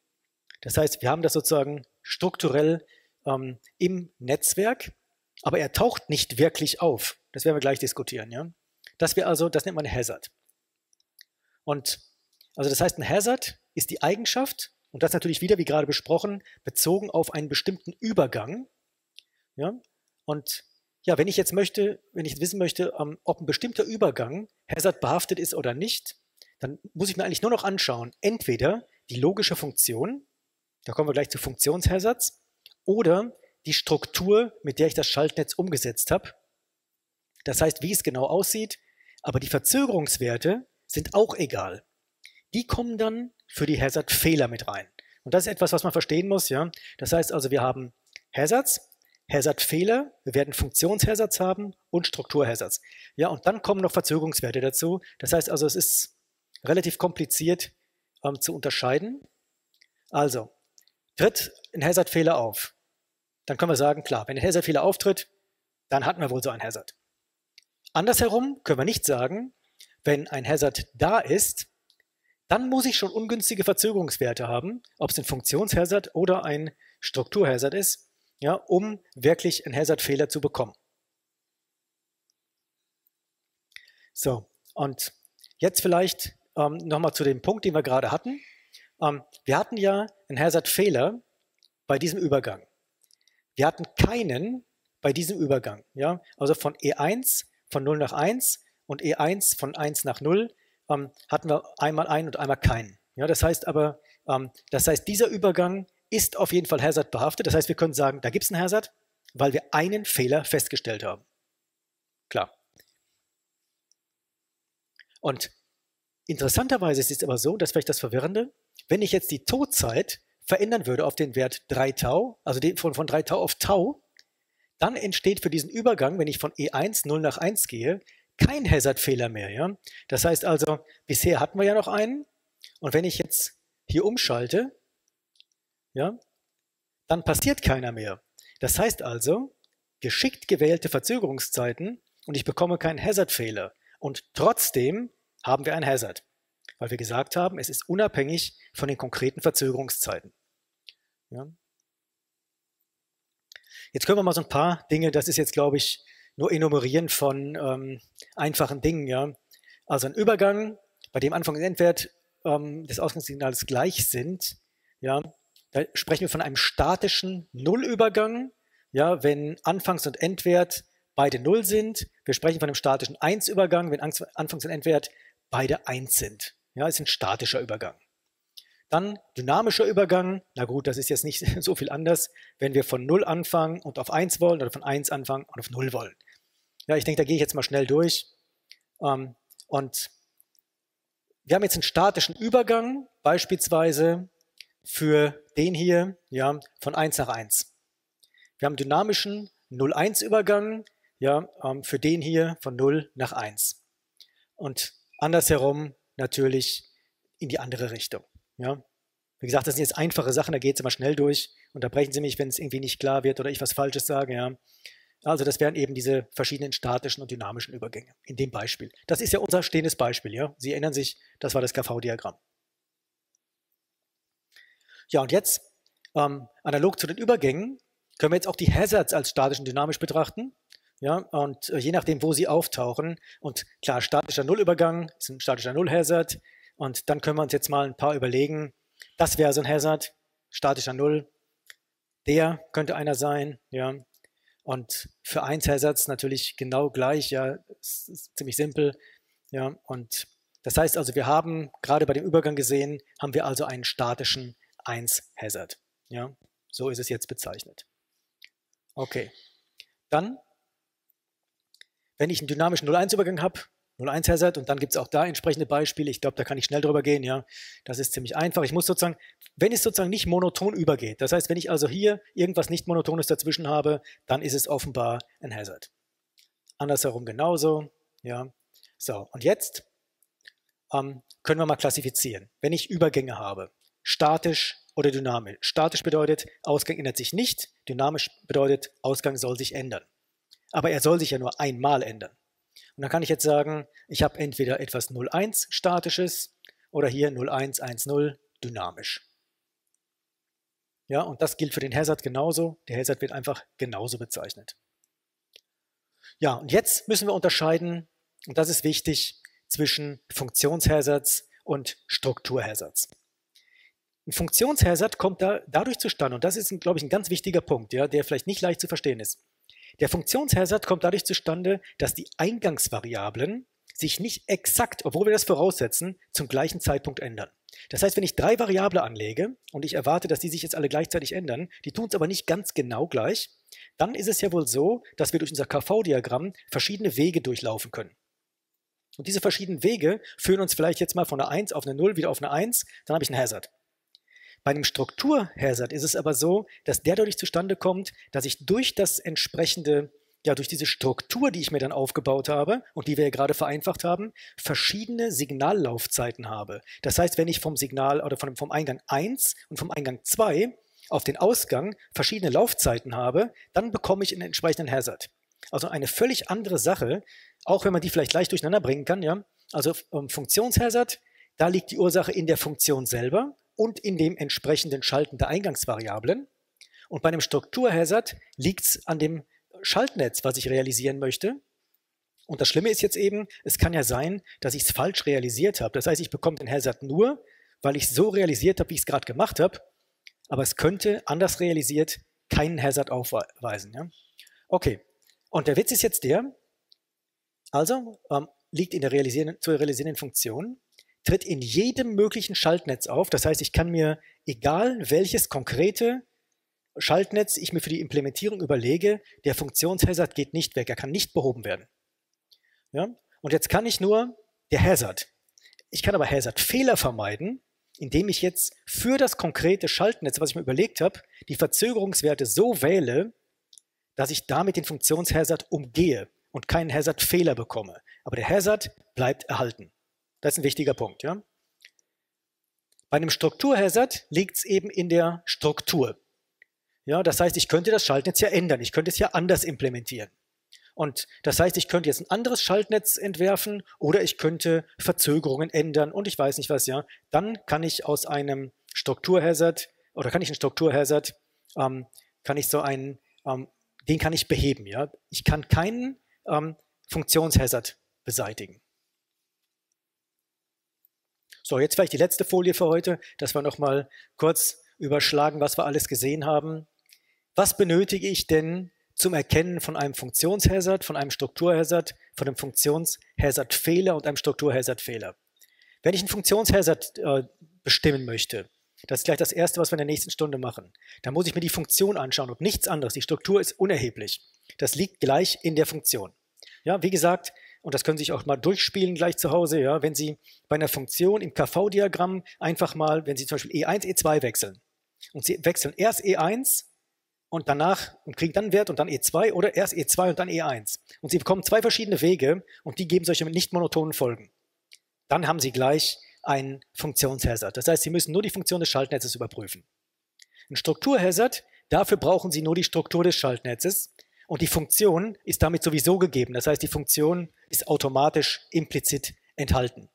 Das heißt, wir haben das sozusagen strukturell ähm, im Netzwerk, aber er taucht nicht wirklich auf. Das werden wir gleich diskutieren. Ja? Das wäre also, das nennt man Hazard. Und also das heißt, ein Hazard ist die Eigenschaft, und das natürlich wieder, wie gerade besprochen, bezogen auf einen bestimmten Übergang. Ja? Und ja, wenn ich jetzt möchte, wenn ich wissen möchte, ähm, ob ein bestimmter Übergang Hazard behaftet ist oder nicht, dann muss ich mir eigentlich nur noch anschauen, entweder die logische Funktion, da kommen wir gleich zu Funktionshazards, oder die Struktur, mit der ich das Schaltnetz umgesetzt habe. Das heißt, wie es genau aussieht, aber die Verzögerungswerte sind auch egal. Die kommen dann für die Hazard-Fehler mit rein. Und das ist etwas, was man verstehen muss. Ja? Das heißt also, wir haben Hazards, Hazard-Fehler, wir werden Funktionshazards haben und Strukturhazards. Ja, und dann kommen noch Verzögerungswerte dazu. Das heißt also, es ist relativ kompliziert ähm, zu unterscheiden. Also, tritt ein Hazard-Fehler auf, dann können wir sagen, klar, wenn ein Hazard-Fehler auftritt, dann hatten wir wohl so einen Hazard. Andersherum können wir nicht sagen, wenn ein Hazard da ist, dann muss ich schon ungünstige Verzögerungswerte haben, ob es ein Funktionshazard oder ein Strukturhazard ist, ja, um wirklich einen Hazard-Fehler zu bekommen. So, und jetzt vielleicht ähm, nochmal zu dem Punkt, den wir gerade hatten. Ähm, wir hatten ja einen Hazard-Fehler bei diesem Übergang. Wir hatten keinen bei diesem Übergang. Ja? Also von E1 von 0 nach 1 und E1 von 1 nach 0 ähm, hatten wir einmal einen und einmal keinen. Ja, das heißt aber, ähm, das heißt, dieser Übergang ist auf jeden Fall Hazard behaftet. Das heißt, wir können sagen, da gibt es einen Hazard, weil wir einen Fehler festgestellt haben. Klar. Und interessanterweise ist es aber so, das ist vielleicht das Verwirrende, wenn ich jetzt die Todzeit verändern würde auf den Wert 3 Tau, also von, von 3 Tau auf Tau, dann entsteht für diesen Übergang, wenn ich von E1 0 nach 1 gehe, kein Hazard-Fehler mehr. Ja? Das heißt also, bisher hatten wir ja noch einen. Und wenn ich jetzt hier umschalte, ja, dann passiert keiner mehr. Das heißt also, geschickt gewählte Verzögerungszeiten und ich bekomme keinen Hazard-Fehler. Und trotzdem haben wir ein Hazard, weil wir gesagt haben, es ist unabhängig von den konkreten Verzögerungszeiten. Ja. Jetzt können wir mal so ein paar Dinge, das ist jetzt, glaube ich, nur Enumerieren von ähm, einfachen Dingen. Ja. Also ein Übergang, bei dem Anfang und Endwert ähm, des Ausgangssignals gleich sind. Ja. Da sprechen wir von einem statischen Nullübergang, ja, wenn Anfangs- und Endwert beide Null sind. Wir sprechen von einem statischen Eins-Übergang, wenn Anfangs- und Endwert beide Eins sind. Ja, ist ein statischer Übergang. Dann dynamischer Übergang. Na gut, das ist jetzt nicht so viel anders, wenn wir von 0 anfangen und auf 1 wollen oder von 1 anfangen und auf 0 wollen. Ja, ich denke, da gehe ich jetzt mal schnell durch. Ähm, und wir haben jetzt einen statischen Übergang, beispielsweise für den hier, ja, von 1 nach 1. Wir haben einen dynamischen 0-1-Übergang, ja, ähm, für den hier von 0 nach 1. Und andersherum natürlich in die andere Richtung. Ja? Wie gesagt, das sind jetzt einfache Sachen, da geht es immer schnell durch. Unterbrechen Sie mich, wenn es irgendwie nicht klar wird oder ich was Falsches sage. Ja? Also das wären eben diese verschiedenen statischen und dynamischen Übergänge in dem Beispiel. Das ist ja unser stehendes Beispiel. Ja? Sie erinnern sich, das war das KV-Diagramm. Ja, und jetzt, ähm, analog zu den Übergängen, können wir jetzt auch die Hazards als statisch und dynamisch betrachten. Ja, und äh, je nachdem, wo sie auftauchen, und klar, statischer Nullübergang ist ein statischer Null-Hazard, und dann können wir uns jetzt mal ein paar überlegen. Das wäre so ein Hazard, statischer Null. Der könnte einer sein, ja. Und für 1 Hazards natürlich genau gleich, ja, ziemlich simpel, ja. Und das heißt also, wir haben gerade bei dem Übergang gesehen, haben wir also einen statischen 1 Hazard, ja. So ist es jetzt bezeichnet. Okay. Dann, wenn ich einen dynamischen 0-1-Übergang habe, 0,1 Hazard und dann gibt es auch da entsprechende Beispiele. Ich glaube, da kann ich schnell drüber gehen, ja. Das ist ziemlich einfach. Ich muss sozusagen, wenn es sozusagen nicht monoton übergeht, das heißt, wenn ich also hier irgendwas nicht monotones dazwischen habe, dann ist es offenbar ein Hazard. Andersherum genauso, ja. So, und jetzt ähm, können wir mal klassifizieren. Wenn ich Übergänge habe, statisch oder dynamisch. Statisch bedeutet, Ausgang ändert sich nicht, dynamisch bedeutet, Ausgang soll sich ändern. Aber er soll sich ja nur einmal ändern. Und dann kann ich jetzt sagen, ich habe entweder etwas 0,1 statisches oder hier 0,110 dynamisch. Ja, und das gilt für den Hazard genauso. Der Hazard wird einfach genauso bezeichnet. Ja, und jetzt müssen wir unterscheiden, und das ist wichtig, zwischen Funktionshazards und Strukturhazards. Ein Funktionshazard kommt da, dadurch zustande, und das ist, glaube ich, ein ganz wichtiger Punkt, ja, der vielleicht nicht leicht zu verstehen ist. Der Funktionshazard kommt dadurch zustande, dass die Eingangsvariablen sich nicht exakt, obwohl wir das voraussetzen, zum gleichen Zeitpunkt ändern. Das heißt, wenn ich drei Variable anlege und ich erwarte, dass die sich jetzt alle gleichzeitig ändern, die tun es aber nicht ganz genau gleich, dann ist es ja wohl so, dass wir durch unser KV-Diagramm verschiedene Wege durchlaufen können. Und diese verschiedenen Wege führen uns vielleicht jetzt mal von einer 1 auf eine 0 wieder auf eine 1, dann habe ich einen Hazard. Bei einem Strukturhazard ist es aber so, dass der dadurch zustande kommt, dass ich durch das entsprechende, ja, durch diese Struktur, die ich mir dann aufgebaut habe und die wir ja gerade vereinfacht haben, verschiedene Signallaufzeiten habe. Das heißt, wenn ich vom Signal oder vom, vom Eingang 1 und vom Eingang 2 auf den Ausgang verschiedene Laufzeiten habe, dann bekomme ich einen entsprechenden Hazard. Also eine völlig andere Sache, auch wenn man die vielleicht leicht durcheinander bringen kann, ja. Also ähm, Funktionshazard, da liegt die Ursache in der Funktion selber und in dem entsprechenden Schalten der Eingangsvariablen. Und bei einem Strukturhazard liegt es an dem Schaltnetz, was ich realisieren möchte. Und das Schlimme ist jetzt eben, es kann ja sein, dass ich es falsch realisiert habe. Das heißt, ich bekomme den Hazard nur, weil ich es so realisiert habe, wie ich es gerade gemacht habe. Aber es könnte anders realisiert keinen Hazard aufweisen. Ja? Okay, und der Witz ist jetzt der, also ähm, liegt in der realisieren, zu realisierenden Funktion, tritt in jedem möglichen Schaltnetz auf. Das heißt, ich kann mir, egal welches konkrete Schaltnetz ich mir für die Implementierung überlege, der Funktionshazard geht nicht weg, er kann nicht behoben werden. Ja? Und jetzt kann ich nur der Hazard. Ich kann aber Hazard-Fehler vermeiden, indem ich jetzt für das konkrete Schaltnetz, was ich mir überlegt habe, die Verzögerungswerte so wähle, dass ich damit den Funktionshazard umgehe und keinen Hazard-Fehler bekomme. Aber der Hazard bleibt erhalten. Das ist ein wichtiger Punkt. Ja? Bei einem Strukturhazard liegt es eben in der Struktur. Ja, das heißt, ich könnte das Schaltnetz ja ändern. Ich könnte es ja anders implementieren. Und das heißt, ich könnte jetzt ein anderes Schaltnetz entwerfen oder ich könnte Verzögerungen ändern und ich weiß nicht was, ja. Dann kann ich aus einem Strukturhazard oder kann ich einen Strukturhazard, ähm, kann ich so einen, ähm, den kann ich beheben, ja. Ich kann keinen ähm, Funktionshazard beseitigen. So, jetzt vielleicht die letzte Folie für heute, dass wir nochmal kurz überschlagen, was wir alles gesehen haben. Was benötige ich denn zum Erkennen von einem Funktionshazard, von einem Strukturhazard, von einem Funktionshazard-Fehler und einem Strukturhazard-Fehler? Wenn ich einen Funktionshazard äh, bestimmen möchte, das ist gleich das Erste, was wir in der nächsten Stunde machen. dann muss ich mir die Funktion anschauen und nichts anderes. Die Struktur ist unerheblich. Das liegt gleich in der Funktion. Ja, wie gesagt, und das können Sie sich auch mal durchspielen gleich zu Hause, ja, wenn Sie bei einer Funktion im KV-Diagramm einfach mal, wenn Sie zum Beispiel E1, E2 wechseln und Sie wechseln erst E1 und danach und kriegen dann Wert und dann E2 oder erst E2 und dann E1 und Sie bekommen zwei verschiedene Wege und die geben solche nicht monotonen Folgen. Dann haben Sie gleich einen Funktionshazard. Das heißt, Sie müssen nur die Funktion des Schaltnetzes überprüfen. Ein Strukturhazard, dafür brauchen Sie nur die Struktur des Schaltnetzes und die Funktion ist damit sowieso gegeben. Das heißt, die Funktion ist automatisch implizit enthalten.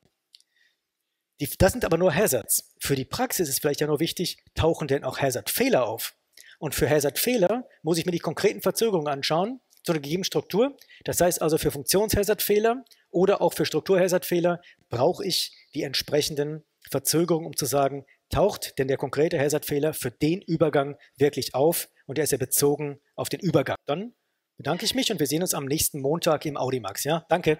Die, das sind aber nur Hazards. Für die Praxis ist vielleicht ja nur wichtig, tauchen denn auch Hazard-Fehler auf? Und für Hazard-Fehler muss ich mir die konkreten Verzögerungen anschauen zu einer gegebenen Struktur. Das heißt also, für Funktions-Hazard-Fehler oder auch für Struktur-Hazard-Fehler brauche ich die entsprechenden Verzögerungen, um zu sagen, taucht denn der konkrete Hazard-Fehler für den Übergang wirklich auf und er ist ja bezogen auf den Übergang. Dann bedanke ich mich und wir sehen uns am nächsten Montag im Audimax. Ja, danke.